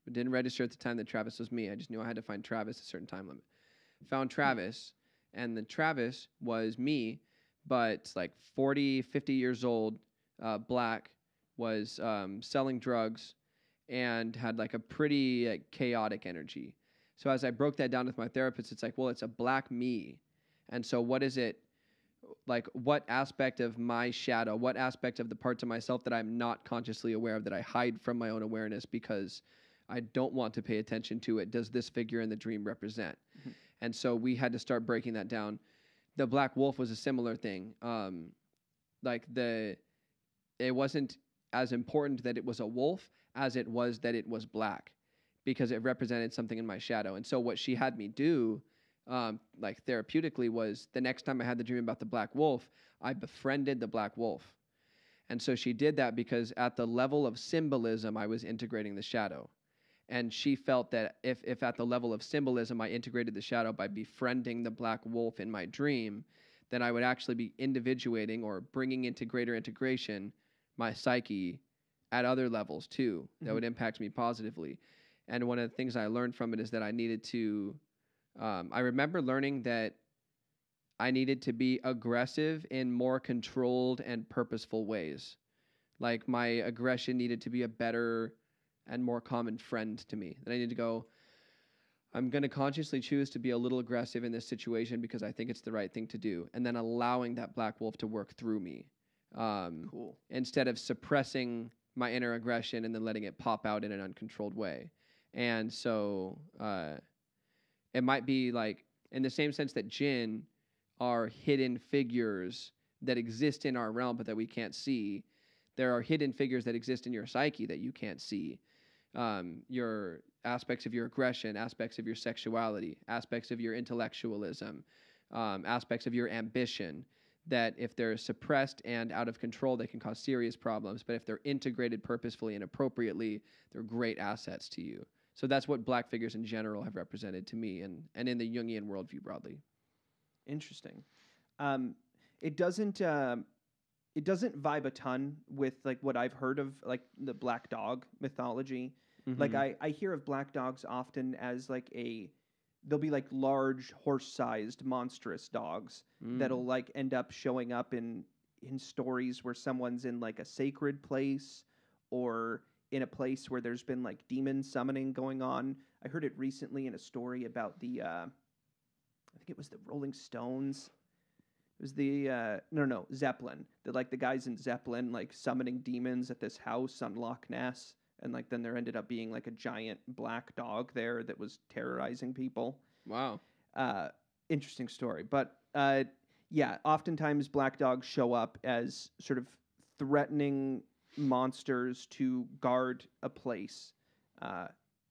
Speaker 2: It didn't register at the time that Travis was me. I just knew I had to find Travis a certain time limit. Found Travis, and the Travis was me, but like 40, 50 years old, uh, black, was um, selling drugs, and had like a pretty like, chaotic energy. So as I broke that down with my therapist, it's like, well, it's a black me, and so what is it? Like, what aspect of my shadow, what aspect of the parts of myself that I'm not consciously aware of, that I hide from my own awareness because I don't want to pay attention to it, does this figure in the dream represent?
Speaker 1: Mhm.
Speaker 2: And so we had to start breaking that down. The black wolf was a similar thing. Um, like the, it wasn't as important that it was a wolf as it was that it was black, because it represented something in my shadow. And so what she had me do, um, like therapeutically, was the next time I had the dream about the black wolf, I befriended the black wolf. And so she did that because at the level of symbolism, I was integrating the shadow. And she felt that if, if at the level of symbolism, I integrated the shadow by befriending the black wolf in my dream, then I would actually be individuating or bringing into greater integration my psyche at other levels too that
Speaker 1: Mhm.
Speaker 2: would impact me positively. And one of the things I learned from it is that I needed to, um, I remember learning that I needed to be aggressive in more controlled and purposeful ways. Like my aggression needed to be a better and more common friend to me. That I need to go, I'm going to consciously choose to be a little aggressive in this situation because I think it's the right thing to do. And then allowing that black wolf to work through me um,
Speaker 1: Cool.
Speaker 2: instead of suppressing my inner aggression and then letting it pop out in an uncontrolled way. And so uh, it might be like, in the same sense that jinn are hidden figures that exist in our realm but that we can't see, there are hidden figures that exist in your psyche that you can't see. Um, your aspects of your aggression, aspects of your sexuality, aspects of your intellectualism, um, aspects of your ambition that if they're suppressed and out of control, they can cause serious problems. But if they're integrated purposefully and appropriately, they're great assets to you. So that's what black figures in general have represented to me and, and in the Jungian worldview broadly.
Speaker 1: Interesting. Um, it doesn't. um it doesn't vibe a ton with like what I've heard of like the black dog mythology. Like
Speaker 2: Mhm.
Speaker 1: I, I hear of black dogs often as like a they'll be like large horse-sized monstrous dogs
Speaker 2: Mm.
Speaker 1: that'll like end up showing up in in stories where someone's in like a sacred place or in a place where there's been like demon summoning going on. I heard it recently in a story about the uh I think it was the Rolling Stones. It was the uh no no Zeppelin. The like the guys in Zeppelin like summoning demons at this house on Loch Ness and like then there ended up being like a giant black dog there that was terrorizing people
Speaker 2: wow.
Speaker 1: uh, interesting story. But uh, yeah, oftentimes black dogs show up as sort of threatening monsters to guard a place. Uh,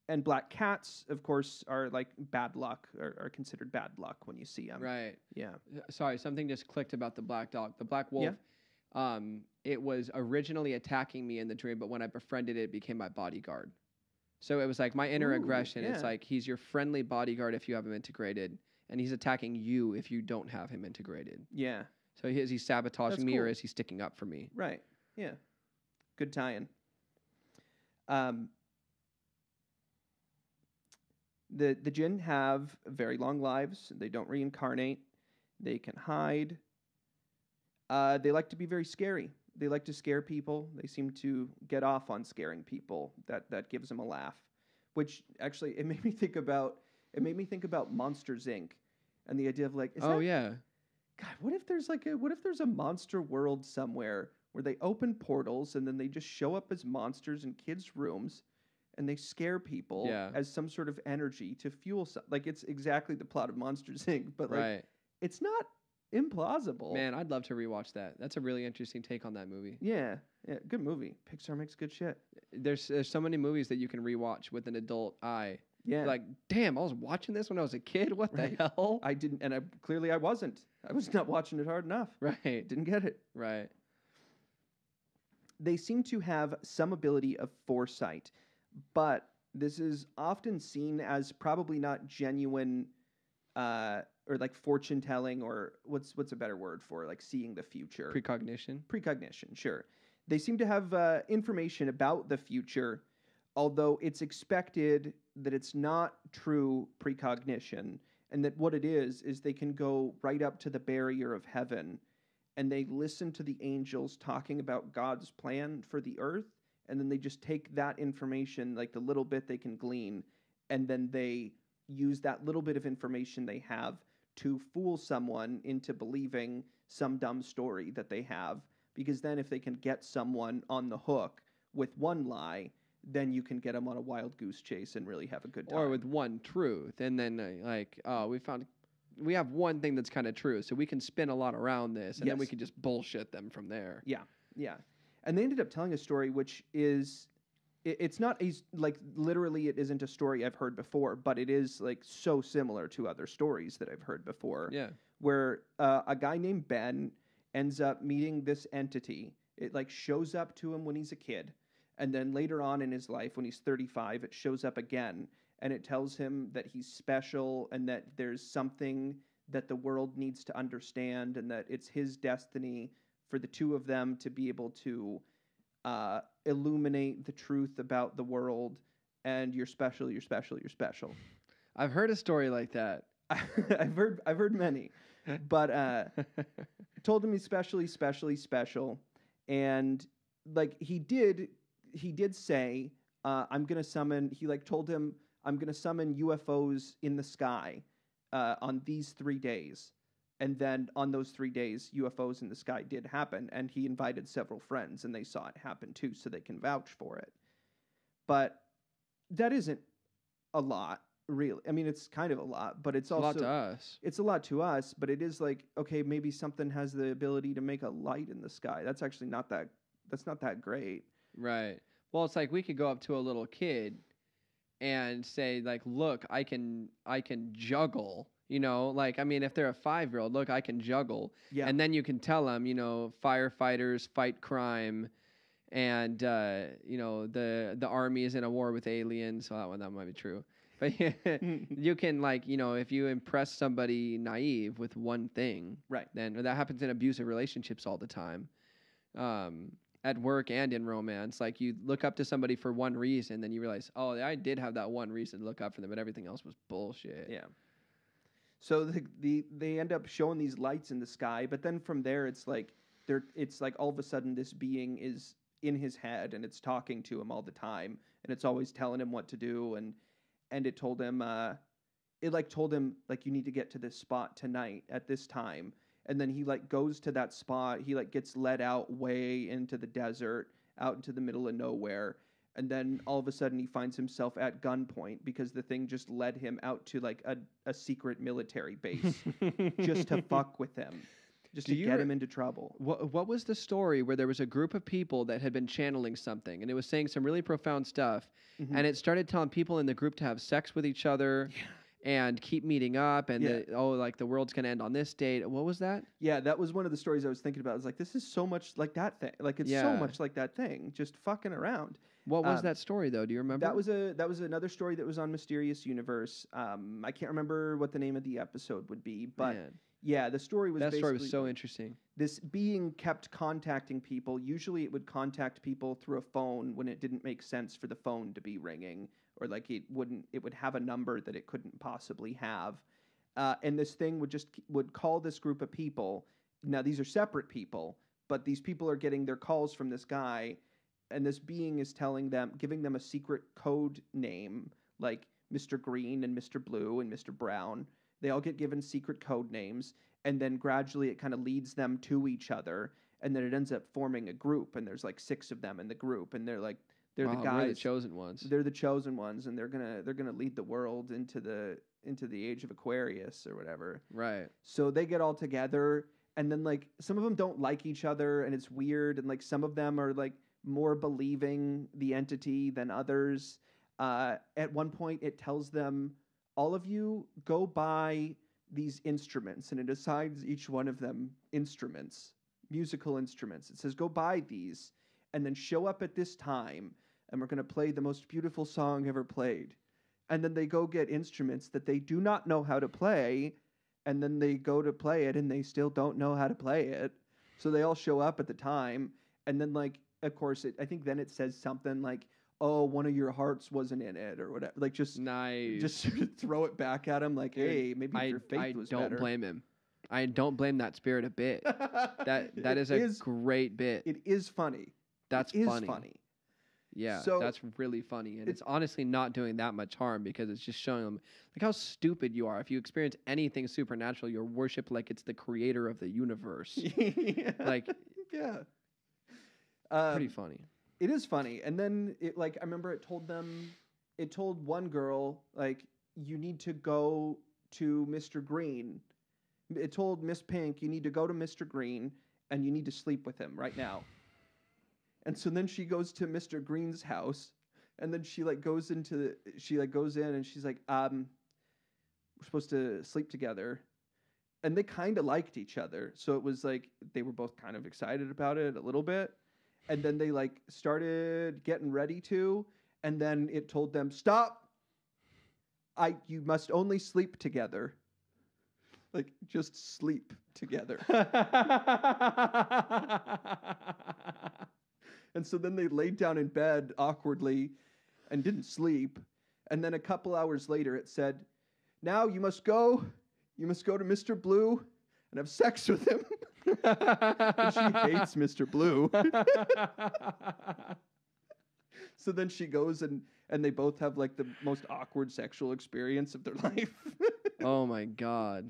Speaker 1: and black cats, of course, are like bad luck, or are considered bad luck when you see them.
Speaker 2: Right.
Speaker 1: Yeah.
Speaker 2: Uh, Sorry, something just clicked about the black dog. The black wolf.
Speaker 1: Yeah.
Speaker 2: Um, it was originally attacking me in the dream, but when I befriended it, it became my bodyguard. So it was like my inner
Speaker 1: Ooh,
Speaker 2: aggression. It's like he's your friendly bodyguard if you have him integrated, and he's attacking you if you don't have him integrated.
Speaker 1: Yeah.
Speaker 2: So is he sabotaging
Speaker 1: That's
Speaker 2: me or is he sticking up for me?
Speaker 1: Right. Yeah. Good tie-in. Um, the the jinn have very long lives. They don't reincarnate. They can hide. Uh, they like to be very scary. They like to scare people. They seem to get off on scaring people. That that gives them a laugh. Which actually, it made me think about. It made me think about Monsters Inc. And the idea of like, is
Speaker 2: oh yeah,
Speaker 1: God, what if there's like a what if there's a monster world somewhere where they open portals and then they just show up as monsters in kids' rooms and they scare people
Speaker 2: Yeah.
Speaker 1: as some sort of energy to fuel some like it's exactly the plot of Monsters Inc. But like
Speaker 2: right.
Speaker 1: it's not implausible.
Speaker 2: Man, I'd love to rewatch that. That's a really interesting take on that movie.
Speaker 1: Yeah. Yeah, good movie. Pixar makes good shit.
Speaker 2: There's there's so many movies that you can rewatch with an adult eye.
Speaker 1: Yeah.
Speaker 2: Like, damn, I was watching this when I was a kid. What
Speaker 1: Right.
Speaker 2: the hell?
Speaker 1: I didn't and I clearly I wasn't. I was not watching it hard enough.
Speaker 2: right.
Speaker 1: Didn't get it.
Speaker 2: Right.
Speaker 1: They seem to have some ability of foresight, but this is often seen as probably not genuine uh, or like fortune telling or what's what's a better word for like seeing the future
Speaker 2: Precognition.
Speaker 1: precognition sure they seem to have uh, information about the future although it's expected that it's not true precognition and that what it is is they can go right up to the barrier of heaven and they listen to the angels talking about God's plan for the earth and then they just take that information like the little bit they can glean and then they use that little bit of information they have to fool someone into believing some dumb story that they have. Because then if they can get someone on the hook with one lie then you can get them on a wild goose chase and really have a good time.
Speaker 2: Or with one truth, and then uh, like, oh, we found we have one thing that's kind of true, so we can spin a lot around this, and then we can just bullshit them from there.
Speaker 1: Yeah, yeah. And they ended up telling a story which is it, it's not a like literally it isn't a story I've heard before, but it is like so similar to other stories that I've heard before.
Speaker 2: Yeah.
Speaker 1: Where uh, a guy named Ben ends up meeting this entity, It like shows up to him when he's a kid, and then later on in his life, when he's 35, it shows up again, and it tells him that he's special and that there's something that the world needs to understand, and that it's his destiny for the two of them to be able to uh, illuminate the truth about the world. And you're special. You're special. You're special.
Speaker 2: I've heard a story like that.
Speaker 1: I've heard I've heard many, but uh, told him he's specially, specially special, and like he did, he did say, uh, "I'm gonna summon." He like told him, "I'm gonna summon UFOs in the sky uh, on these three days," and then on those three days, UFOs in the sky did happen, and he invited several friends, and they saw it happen too, so they can vouch for it. But that isn't a lot really i mean it's kind of a lot but it's
Speaker 2: It's a
Speaker 1: also
Speaker 2: lot to us.
Speaker 1: it's a lot to us but it is like okay maybe something has the ability to make a light in the sky that's actually not that that's not that great
Speaker 2: Right. Well, it's like we could go up to a little kid and say like, "Look, I can I can juggle." You know, like I mean, if they're a 5-year-old, "Look, I can juggle."
Speaker 1: yeah
Speaker 2: And then you can tell them, you know, firefighters fight crime and uh, you know, the the army is in a war with aliens. So that one that might be true. But you can like, you know, if you impress somebody naive with one thing,
Speaker 1: right
Speaker 2: then that happens in abusive relationships all the time um, at work and in romance like you look up to somebody for one reason then you realize oh i did have that one reason to look up for them but everything else was bullshit.
Speaker 1: Yeah. So the, the they end up showing these lights in the sky but then from there it's like they're it's like all of a sudden this being is in his head and it's talking to him all the time and it's always telling him what to do and and it told him uh it like told him like you need to get to this spot tonight at this time and then he like goes to that spot. He like gets led out way into the desert out into the middle of nowhere and then all of a sudden he finds himself at gunpoint because the thing just led him out to like a, a secret military base just to fuck with him just
Speaker 2: Do
Speaker 1: to get
Speaker 2: re-
Speaker 1: him into trouble.
Speaker 2: what, what was the story where there was a group of people that had been channeling something and it was saying some really profound stuff
Speaker 1: Mhm.
Speaker 2: and it started telling people in the group to have sex with each other and keep meeting up and
Speaker 1: Yeah.
Speaker 2: the, oh like the world's gonna end on this date. What was that?
Speaker 1: Yeah that was one of the stories i was thinking about. I was like this is so much like that thing like it's so much like that thing just fucking around.
Speaker 2: What was
Speaker 1: Um,
Speaker 2: that story though? Do you remember?
Speaker 1: That was a that was another story that was on Mysterious Universe. Um, I can't remember what the name of the episode would be, but
Speaker 2: Man,
Speaker 1: yeah, the story was
Speaker 2: that story was so interesting.
Speaker 1: this being kept contacting people. Usually, it would contact people through a phone when it didn't make sense for the phone to be ringing, or like it wouldn't. It would have a number that it couldn't possibly have, uh, and this thing would just would call this group of people. Now these are separate people, but these people are getting their calls from this guy, and this being is telling them, giving them a secret code name like Mr. Green and Mr. Blue and Mr. Brown. They all get given secret code names, and then gradually it kind of leads them to each other, and then it ends up forming a group. And there's like six of them in the group, and they're like they're the guys.
Speaker 2: we're the chosen ones
Speaker 1: they're the chosen ones, and they're gonna they're gonna lead the world into the into the age of Aquarius or whatever.
Speaker 2: right
Speaker 1: So they get all together, and then like some of them don't like each other, and it's weird. And like some of them are like more believing the entity than others. Uh, at one point, it tells them, "All of you go buy these instruments," and it assigns each one of them instruments, musical instruments. It says, "Go buy these, and then show up at this time, and we're going to play the most beautiful song ever played." And then they go get instruments that they do not know how to play, and then they go to play it and they still don't know how to play it. So they all show up at the time, and then like of course it, I think then it says something like, "Oh, one of your hearts wasn't in it" or whatever. Like just
Speaker 2: nice
Speaker 1: just sort of throw it back at him, like, "Hey, maybe
Speaker 2: I,
Speaker 1: your faith
Speaker 2: I
Speaker 1: was
Speaker 2: don't
Speaker 1: better."
Speaker 2: blame him. I don't blame that spirit a bit. That that is a
Speaker 1: is-
Speaker 2: great bit.
Speaker 1: it is funny.
Speaker 2: That's
Speaker 1: it is
Speaker 2: funny. Yeah,
Speaker 1: So-
Speaker 2: that's really funny, and
Speaker 1: it-
Speaker 2: it's honestly not doing that much harm because it's just showing them like how stupid you are. If you experience anything supernatural, you're worshipped like it's the creator of the universe.
Speaker 1: yeah.
Speaker 2: like
Speaker 1: yeah.
Speaker 2: pretty
Speaker 1: Um,
Speaker 2: funny.
Speaker 1: it is funny and then it like i remember it told them it told one girl like you need to go to mr green it told miss pink you need to go to mr green and you need to sleep with him right now and so then she goes to mr green's house and then she like goes into the, she like goes in and she's like um we're supposed to sleep together and they kind of liked each other so it was like they were both kind of excited about it a little bit and then they like started getting ready to, and then it told them stop. I you must only sleep together. Like just sleep together. And so then they laid down in bed awkwardly and didn't sleep. And then a couple hours later, it said, Now you must go. You must go to Mr. Blue and have sex with him. she hates Mr. Blue. so then she goes and, and they both have like the most awkward sexual experience of their life.
Speaker 2: oh my god.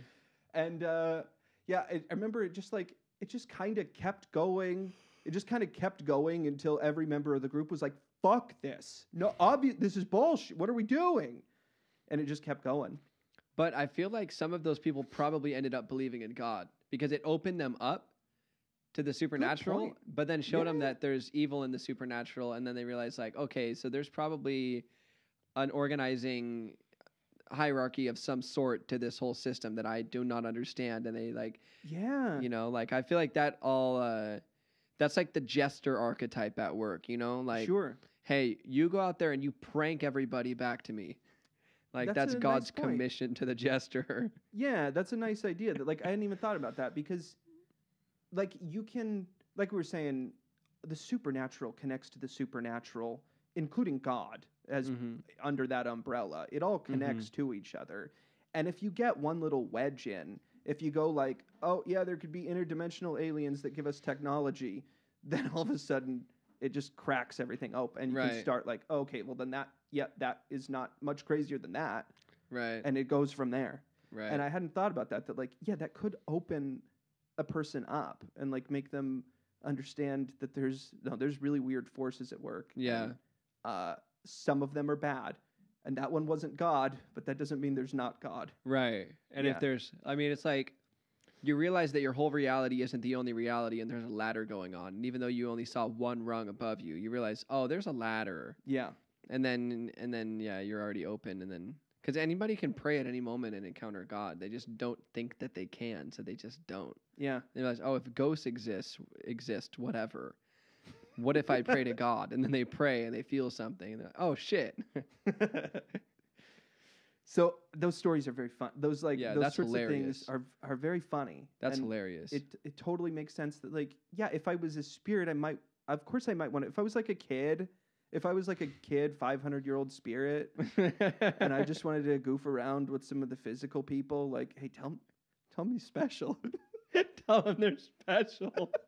Speaker 1: and uh, yeah, I, I remember it just like, it just kind of kept going it just kind of kept going until every member of the group was like, fuck this. No, obvious, this is bullshit. What are we doing? And it just kept going.
Speaker 2: But I feel like some of those people probably ended up believing in God because it opened them up to the supernatural, but then showed them that there's evil in the supernatural. And then they realized, like, okay, so there's probably an organizing hierarchy of some sort to this whole system that I do not understand. And they, like,
Speaker 1: Yeah.
Speaker 2: you know, like, I feel like that all, uh, that's like the jester archetype at work, you know? Like,
Speaker 1: sure.
Speaker 2: hey, you go out there and you prank everybody back to me. Like
Speaker 1: That's
Speaker 2: that's,
Speaker 1: a nice
Speaker 2: God's commission to the jester.
Speaker 1: Yeah, that's a nice idea. That like I hadn't even thought about that because, like you can like we were saying, the supernatural connects to the supernatural, including God as
Speaker 2: Mhm.
Speaker 1: under that umbrella. It all connects to each other. And if you get one little wedge in, if you go like, oh yeah, there could be interdimensional aliens that give us technology, then all of a sudden it just cracks everything open, and you can
Speaker 2: Right.
Speaker 1: start like, okay, well then that, yeah, that is not much crazier than that,
Speaker 2: Right.
Speaker 1: and it goes from there.
Speaker 2: right.
Speaker 1: And I hadn't thought about that. That like, yeah, that could open a person up and like make them understand that there's no, there's really weird forces at work.
Speaker 2: Yeah.
Speaker 1: and, uh, some of them are bad, and that one wasn't God, but that doesn't mean there's not God.
Speaker 2: right. And
Speaker 1: Yeah.
Speaker 2: if there's I mean it's like you realize that your whole reality isn't the only reality and there's a ladder going on. And even though you only saw one rung above you, you realize, "Oh, there's a ladder."
Speaker 1: Yeah.
Speaker 2: And then and then yeah, you're already open and then cuz anybody can pray at any moment and encounter God. They just don't think that they can, so they just don't.
Speaker 1: Yeah.
Speaker 2: They realize, "Oh, if ghosts exist, exist whatever." What if I pray to God? And then they pray and they feel something and they're like, "Oh shit."
Speaker 1: so those stories are very fun. Those like
Speaker 2: Yeah,
Speaker 1: those
Speaker 2: that's
Speaker 1: sorts
Speaker 2: hilarious.
Speaker 1: of things are are very funny.
Speaker 2: That's
Speaker 1: and
Speaker 2: hilarious.
Speaker 1: It it totally makes sense that like yeah, if I was a spirit, I might of course I might want to. If I was like a kid, if I was like a kid, five hundred year old spirit, and I just wanted to goof around with some of the physical people, like hey, tell tell me special,
Speaker 2: tell them they're special.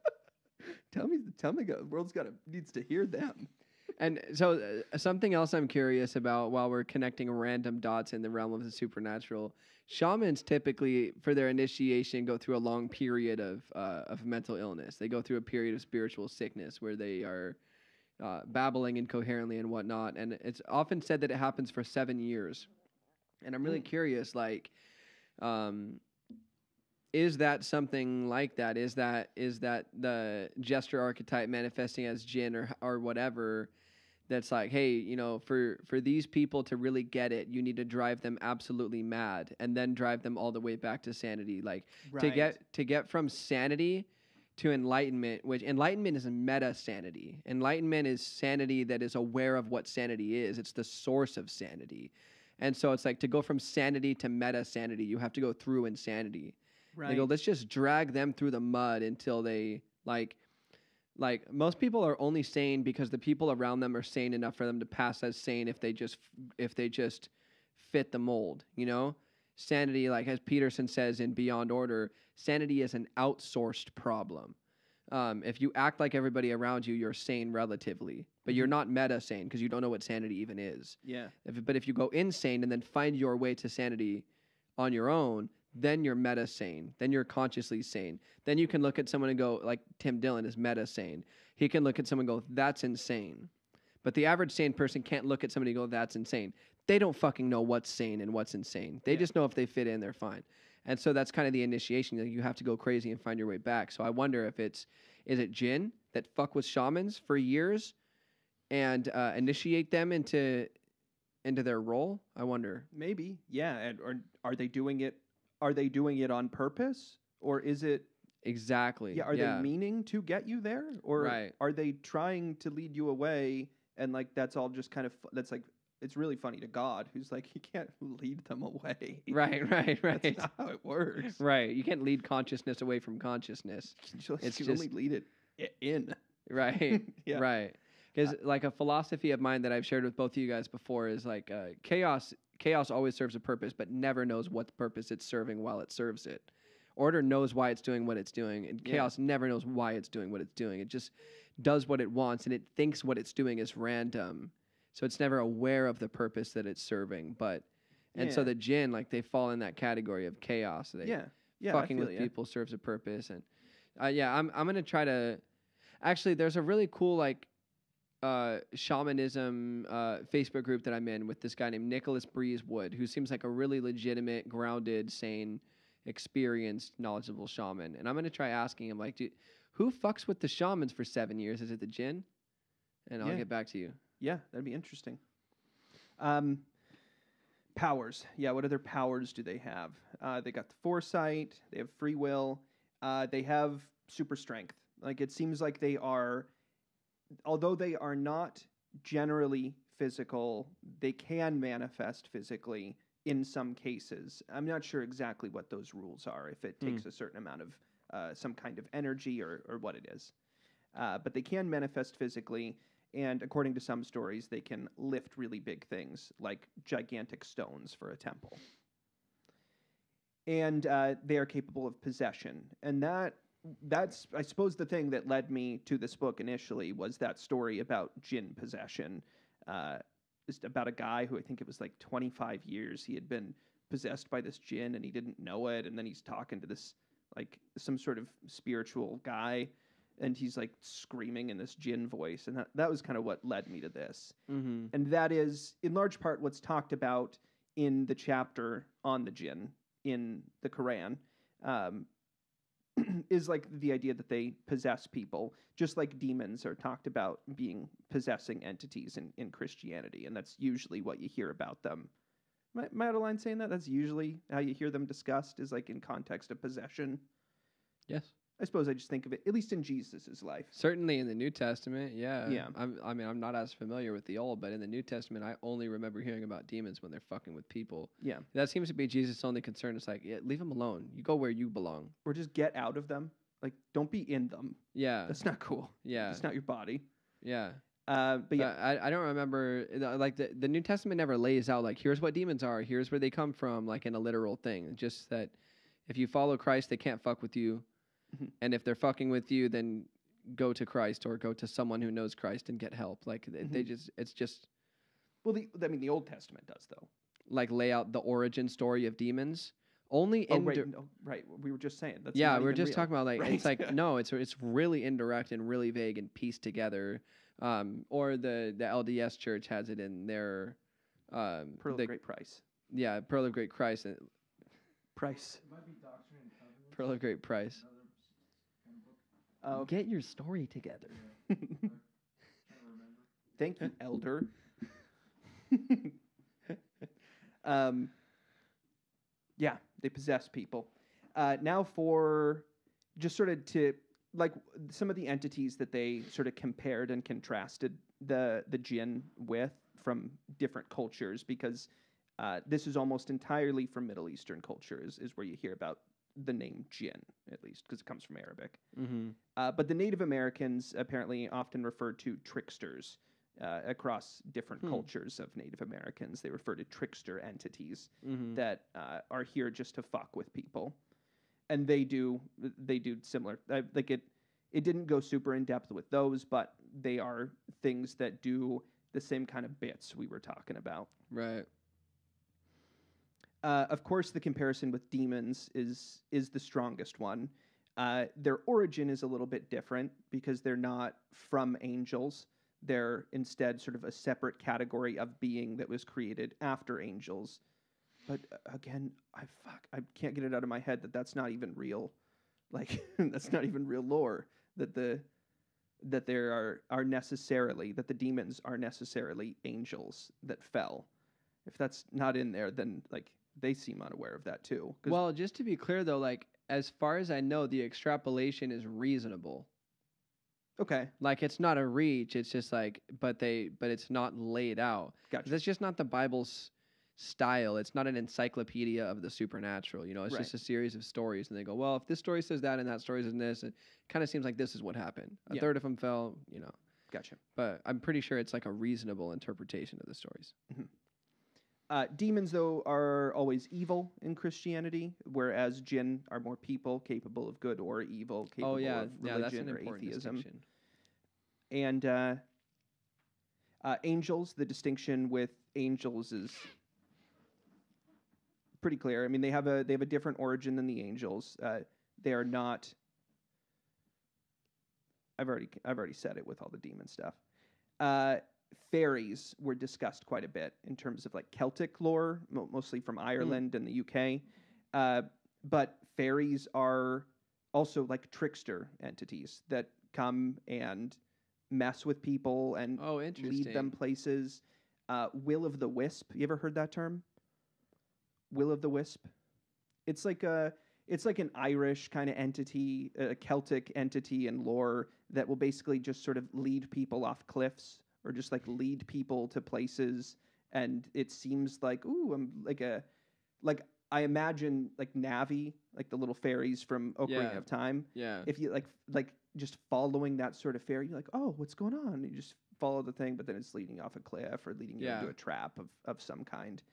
Speaker 1: tell me tell me the world's got to needs to hear them.
Speaker 2: and so, uh, something else I'm curious about while we're connecting random dots in the realm of the supernatural, shamans typically, for their initiation, go through a long period of uh, of mental illness. They go through a period of spiritual sickness where they are uh, babbling incoherently and whatnot. And it's often said that it happens for seven years. And I'm really
Speaker 1: Mm.
Speaker 2: curious, like, um, is that something like that? Is that is that the jester archetype manifesting as jinn or or whatever? That's like, hey, you know, for for these people to really get it, you need to drive them absolutely mad, and then drive them all the way back to sanity. Like to get to get from sanity to enlightenment, which enlightenment is meta sanity. Enlightenment is sanity that is aware of what sanity is. It's the source of sanity. And so it's like to go from sanity to meta sanity, you have to go through insanity.
Speaker 1: Right.
Speaker 2: They go, let's just drag them through the mud until they like like most people are only sane because the people around them are sane enough for them to pass as sane if they just if they just fit the mold, you know? Sanity, like as Peterson says in Beyond Order, sanity is an outsourced problem. Um, if you act like everybody around you, you're sane relatively, but you're not meta sane because you don't know what sanity even is.
Speaker 1: yeah.
Speaker 2: If, but if you go insane and then find your way to sanity on your own, then you're meta sane. Then you're consciously sane. Then you can look at someone and go, like Tim Dillon is meta sane. He can look at someone and go, that's insane. But the average sane person can't look at somebody and go, that's insane. They don't fucking know what's sane and what's insane. They
Speaker 1: Yeah.
Speaker 2: just know if they fit in, they're fine. And so that's kind of the initiation. Like you have to go crazy and find your way back. So I wonder if it's, is it Jinn that fuck with shamans for years and uh, initiate them into into their role? I wonder.
Speaker 1: Maybe. Yeah. And or are they doing it? Are they doing it on purpose, or is it?
Speaker 2: Exactly.
Speaker 1: Yeah, are they meaning to get you there, or
Speaker 2: Right.
Speaker 1: are they trying to lead you away? And like that's all just kind of that's like it's really funny to God, who's like he can't lead them away.
Speaker 2: Right, right, right.
Speaker 1: That's not how it works.
Speaker 2: Right. You can't lead consciousness away from consciousness.
Speaker 1: Just-
Speaker 2: It's
Speaker 1: you
Speaker 2: just-
Speaker 1: only lead it in.
Speaker 2: Right.
Speaker 1: Yeah.
Speaker 2: Right. Because like a philosophy of mine that I've shared with both of you guys before is like uh, chaos. Chaos always serves a purpose, but never knows what purpose it's serving while it serves it. Order knows why it's doing what it's doing, and
Speaker 1: Yeah.
Speaker 2: chaos never knows why it's doing what it's doing. It just does what it wants, and it thinks what it's doing is random. So it's never aware of the purpose that it's serving. But and so the jinn, like they fall in that category of chaos. They,
Speaker 1: Yeah, yeah.
Speaker 2: Fucking with
Speaker 1: ya.
Speaker 2: people serves a purpose and uh, yeah i'm i'm gonna try to actually there's a really cool like uh shamanism uh facebook group that i'm in with this guy named nicholas breezewood who seems like a really legitimate grounded sane experienced knowledgeable shaman and i'm gonna try asking him like dude who fucks with the shamans for seven years is it the jinn and i'll
Speaker 1: Yeah.
Speaker 2: get back to you
Speaker 1: Yeah, that'd be interesting. Um, powers. Yeah, what other powers do they have? Uh, they got the foresight. They have free will. Uh, they have super strength. Like it seems like they are, although they are not generally physical, they can manifest physically in some cases. I'm not sure exactly what those rules are. If it takes a certain amount of uh, some kind of energy or or what it is, uh, but they can manifest physically and according to some stories, they can lift really big things like gigantic stones for a temple. And uh, they are capable of possession, and that that's I suppose the thing that led me to this book initially was that story about jinn possession. Uh, just about a guy who I think it was like 25 years he had been possessed by this jinn and he didn't know it, and then he's talking to this like some sort of spiritual guy and he's like screaming in this jinn voice and that, that was kind of what led me to this
Speaker 2: mm-hmm.
Speaker 1: and that is in large part what's talked about in the chapter on the jinn in the quran um, is like the idea that they possess people just like demons are talked about being possessing entities in, in christianity and that's usually what you hear about them. Of line saying that? That's usually how you hear them discussed is like in context of possession?
Speaker 2: Yes
Speaker 1: i suppose i just think of it at least in jesus' life
Speaker 2: Certainly in the New Testament, yeah.
Speaker 1: Yeah.
Speaker 2: I'm, I mean, I'm not as familiar with the Old, but in the New Testament, I only remember hearing about demons when they're fucking with people.
Speaker 1: yeah
Speaker 2: That seems to be Jesus' only concern. It's like, yeah, leave them alone. You go where you belong.
Speaker 1: or just get out of them. Like, don't be in them.
Speaker 2: Yeah.
Speaker 1: That's not cool.
Speaker 2: Yeah.
Speaker 1: It's not your body.
Speaker 2: Yeah.
Speaker 1: Uh, but yeah,
Speaker 2: But I, I don't remember, uh, like, the, the New Testament never lays out, like, here's what demons are, here's where they come from, like, in a literal thing. Just that if you follow Christ, they can't fuck with you.
Speaker 1: Mhm.
Speaker 2: And if they're fucking with you, then go to Christ or go to someone who knows Christ and get help. Like, they, they
Speaker 1: Mhm.
Speaker 2: just, it's just.
Speaker 1: well, the, I mean, the Old Testament does though.
Speaker 2: like lay out the origin story of demons. Only
Speaker 1: Oh,
Speaker 2: in
Speaker 1: right, no, right. We were just saying. That's
Speaker 2: yeah, we we're just
Speaker 1: real.
Speaker 2: talking about like it's like no, it's it's really indirect and really vague and pieced together. Um, or the the LDS Church has it in their um,
Speaker 1: Pearl
Speaker 2: the,
Speaker 1: of Great Price.
Speaker 2: yeah Pearl of Great Christ,
Speaker 1: Price.
Speaker 3: It might be Doctrine and Covenants.
Speaker 2: Pearl of Great Price.
Speaker 3: Another s- kind of book.
Speaker 1: Oh,
Speaker 2: Get your story together.
Speaker 3: Trying to remember.
Speaker 1: thank you, Elder. um, yeah, they possess people. Uh, now, for just sort of to like some of the entities that they sort of compared and contrasted the the jinn with from different cultures, because uh, this is almost entirely from Middle Eastern cultures, is where you hear about the name jinn, at least because it comes from Arabic.
Speaker 2: Mm-hmm.
Speaker 1: Uh, but the Native Americans apparently often referred to tricksters uh, across different
Speaker 2: Hmm.
Speaker 1: cultures of Native Americans. They refer to trickster entities
Speaker 2: Mm-hmm.
Speaker 1: that uh, are here just to fuck with people, and they do they do similar. Uh, like it, it didn't go super in depth with those, but they are things that do the same kind of bits we were talking about.
Speaker 2: Right.
Speaker 1: Uh, of course, the comparison with demons is is the strongest one. Uh, their origin is a little bit different because they're not from angels. They're instead sort of a separate category of being that was created after angels. But uh, again, I fuck, I can't get it out of my head that that's not even real. Like that's not even real lore. That the that there are are necessarily that the demons are necessarily angels that fell. If that's not in there, then like they seem unaware of that too. 'Cause-
Speaker 2: Well, just to be clear though, like as far as I know, the extrapolation is reasonable.
Speaker 1: Okay,
Speaker 2: Like it's not a reach. It's just like, but they, but it's not laid out.
Speaker 1: gotcha.
Speaker 2: That's just not the Bible's style. It's not an encyclopedia of the supernatural. You know, it's
Speaker 1: Right.
Speaker 2: just a series of stories, and they go, well, if this story says that and that story says this, it kind of seems like this is what happened. A
Speaker 1: Yeah.
Speaker 2: third of them fell. You know,
Speaker 1: Gotcha.
Speaker 2: but I'm pretty sure it's like a reasonable interpretation of the stories. Mm-hmm.
Speaker 1: Uh, demons, though, are always evil in Christianity, whereas jinn are more people capable of good or evil, capable
Speaker 2: oh yeah,
Speaker 1: of
Speaker 2: yeah, that's
Speaker 1: religion
Speaker 2: an
Speaker 1: or
Speaker 2: important
Speaker 1: atheism.
Speaker 2: distinction.
Speaker 1: And uh, uh, angels, the distinction with angels is pretty clear. I mean, they have a they have a different origin than the angels. Uh, they are not. I've already I've already said it with all the demon stuff. Fairies were discussed quite a bit in terms of like Celtic lore, mo- mostly from Ireland and the UK. Uh, but fairies are also like trickster entities that come and mess with people and
Speaker 2: Oh,
Speaker 1: lead them places. Uh, Will of the Wisp. You ever heard that term? Will of the Wisp. It's like a it's like an Irish kind of entity, a Celtic entity and lore that will basically just sort of lead people off cliffs or just like lead people to places. And it seems like ooh, I'm like a like I imagine like Navi, like the little fairies from Ocarina
Speaker 2: Yeah.
Speaker 1: of Time
Speaker 2: Yeah.
Speaker 1: if you like like just following that sort of fairy, you're like, oh, what's going on? You just follow the thing, but then it's leading off a cliff or leading you into a trap of, of some kind.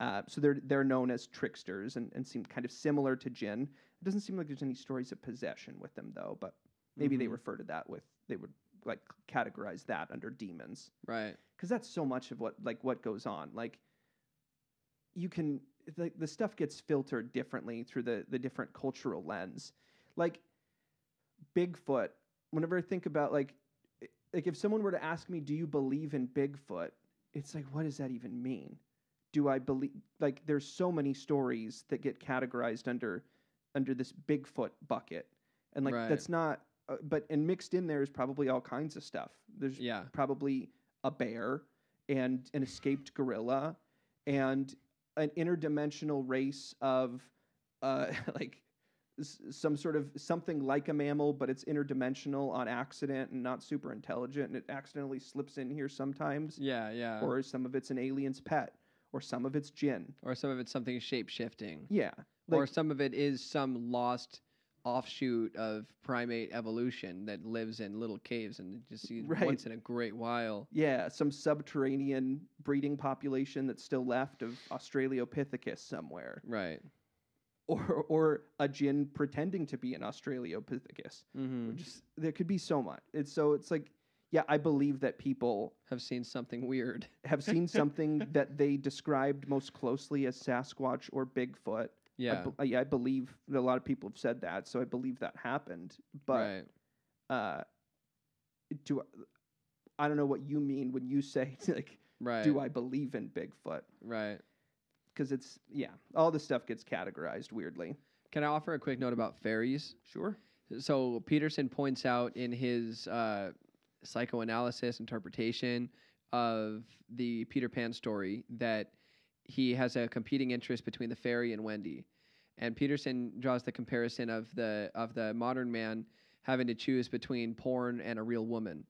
Speaker 1: Uh, so they're they're known as tricksters and, and seem kind of similar to Jinn. It doesn't seem like there's any stories of possession with them though, but maybe they
Speaker 2: Mhm.
Speaker 1: refer to that with they would like categorize that under demons.
Speaker 2: Right.
Speaker 1: because that's so much of what like what goes on. Like you can the, the stuff gets filtered differently through the the different cultural lens. Like bigfoot whenever i think about like like if someone were to ask me do you believe in bigfoot? it's like what does that even mean? Do i believe like there's so many stories that get categorized under under this bigfoot bucket. And like
Speaker 2: Right.
Speaker 1: that's not uh, but and mixed in there is probably all kinds of stuff there's
Speaker 2: Yeah.
Speaker 1: probably a bear and an escaped gorilla and an interdimensional race of uh, like s- some sort of something like a mammal but it's interdimensional on accident and not super intelligent and it accidentally slips in here sometimes
Speaker 2: Yeah. Yeah.
Speaker 1: or some of it's an alien's pet or some of it's jinn
Speaker 2: or some of it's something shape shifting.
Speaker 1: yeah
Speaker 2: or some of it is some lost offshoot of primate evolution that lives in little caves and just see
Speaker 1: Right.
Speaker 2: once in a great while.
Speaker 1: yeah some subterranean breeding population that's still left of australopithecus somewhere
Speaker 2: Right.
Speaker 1: or or a jinn pretending to be an australopithecus
Speaker 2: Mm-hmm.
Speaker 1: just there could be so much it's so it's like yeah i believe that people
Speaker 2: Have seen something weird.
Speaker 1: have seen something that they described most closely as sasquatch or bigfoot I,
Speaker 2: Yeah.
Speaker 1: be- I, I believe that a lot of people have said that so i believe that happened but
Speaker 2: right.
Speaker 1: uh do i don't know what you mean when you say like
Speaker 2: Right.
Speaker 1: do i believe in bigfoot
Speaker 2: Right.
Speaker 1: because it's yeah all this stuff gets categorized weirdly
Speaker 2: Can I offer a quick note about fairies?
Speaker 1: sure
Speaker 2: So Peterson points out in his uh, psychoanalysis interpretation of the Peter Pan story that he has a competing interest between the fairy and Wendy, and Peterson draws the comparison of the of the modern man having to choose between porn and a real woman,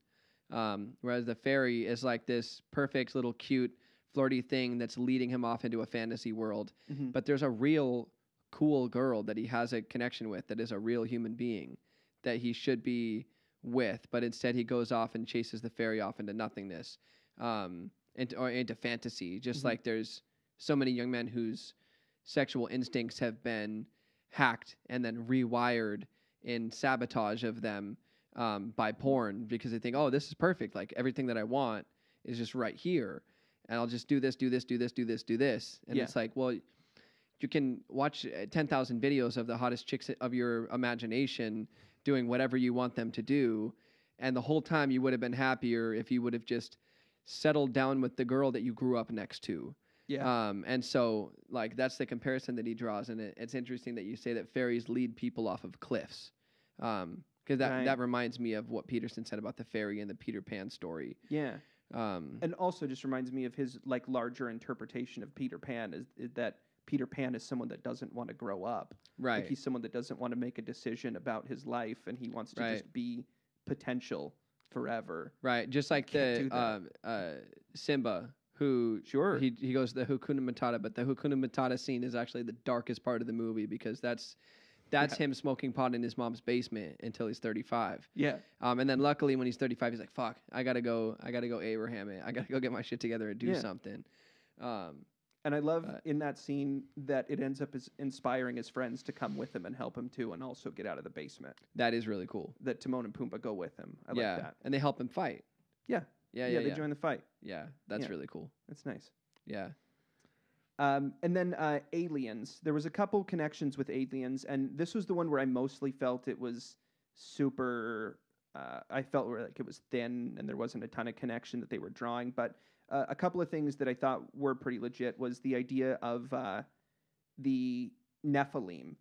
Speaker 2: um, whereas the fairy is like this perfect little cute flirty thing that's leading him off into a fantasy world
Speaker 1: Mhm.
Speaker 2: but there's a real cool girl that he has a connection with that is a real human being that he should be with but instead he goes off and chases the fairy off into nothingness um into, or into fantasy just
Speaker 1: Mhm.
Speaker 2: like there's so many young men whose sexual instincts have been hacked and then rewired in sabotage of them um, by porn because they think oh this is perfect like everything that i want is just right here and i'll just do this do this do this do this do this and
Speaker 1: Yeah.
Speaker 2: it's like well you can watch uh, 10,000 videos of the hottest chicks of your imagination doing whatever you want them to do. And the whole time you would have been happier if you would have just settled down with the girl that you grew up next to.
Speaker 1: Yeah
Speaker 2: Um, and so, like, that's the comparison that he draws. And it, it's interesting that you say that fairies lead people off of cliffs. Because that,
Speaker 1: Right.
Speaker 2: that reminds me of what Peterson said about the fairy in the Peter Pan story.
Speaker 1: yeah
Speaker 2: Um,
Speaker 1: and also just reminds me of his like larger interpretation of Peter Pan is, is that Peter Pan is someone that doesn't want to grow up.
Speaker 2: Right.
Speaker 1: Like he's someone that doesn't want to make a decision about his life and he wants to
Speaker 2: Right.
Speaker 1: just be potential forever.
Speaker 2: Right, just like the um, uh, Simba, who
Speaker 1: Sure.
Speaker 2: he he goes the Hakuna Matata, but the Hakuna Matata scene is actually the darkest part of the movie because that's that's
Speaker 1: Yeah.
Speaker 2: him smoking pot in his mom's basement until he's 35.
Speaker 1: yeah.
Speaker 2: Um, and then luckily when he's 35, he's like, "Fuck, I gotta go, I gotta go Abraham it, I gotta go get my shit together and do
Speaker 1: Yeah.
Speaker 2: something." Um,
Speaker 1: And I love
Speaker 2: But-
Speaker 1: in that scene that it ends up as inspiring his friends to come with him and help him too, and also get out of the basement.
Speaker 2: that is really cool.
Speaker 1: That Timon and Pumbaa go with him. I
Speaker 2: yeah,
Speaker 1: like that.
Speaker 2: and they help him fight.
Speaker 1: Yeah.
Speaker 2: Yeah,
Speaker 1: Yeah,
Speaker 2: yeah,
Speaker 1: they join the fight.
Speaker 2: yeah, that's
Speaker 1: Yeah.
Speaker 2: really cool.
Speaker 1: That's nice.
Speaker 2: Yeah,
Speaker 1: Um, and then uh, aliens. There was a couple connections with aliens, and this was the one where I mostly felt it was super. Uh, I felt where, like it was thin, and there wasn't a ton of connection that they were drawing. But uh, a couple of things that I thought were pretty legit was the idea of uh, the Nephilim,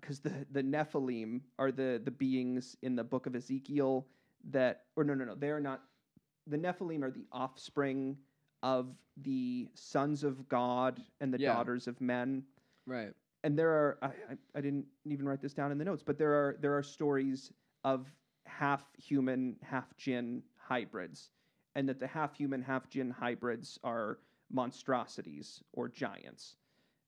Speaker 1: because the the Nephilim are the the beings in the book of Ezekiel that, or no, no, no, they are not. The Nephilim are the offspring of the sons of God and the
Speaker 2: Yeah.
Speaker 1: daughters of men.
Speaker 2: right.
Speaker 1: And there are I, I, I didn't even write this down in the notes, but there are there are stories of half human, half jinn hybrids, and that the half human, half jinn hybrids are monstrosities or giants.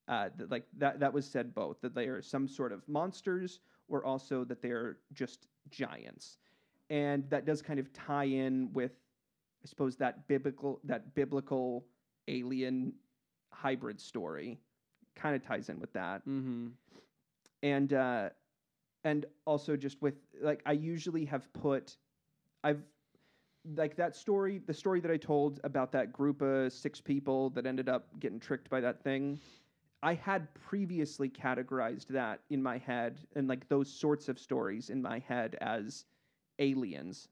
Speaker 1: Uh, that, like that that was said both that they are some sort of monsters or also that they're just giants, and that does kind of tie in with I suppose that biblical that biblical alien hybrid story kind of ties in with that
Speaker 2: Mm-hmm.
Speaker 1: and uh and also just with like i usually have put i've like that story the story that i told about that group of six people that ended up getting tricked by that thing i had previously categorized that in my head and like those sorts of stories in my head as aliens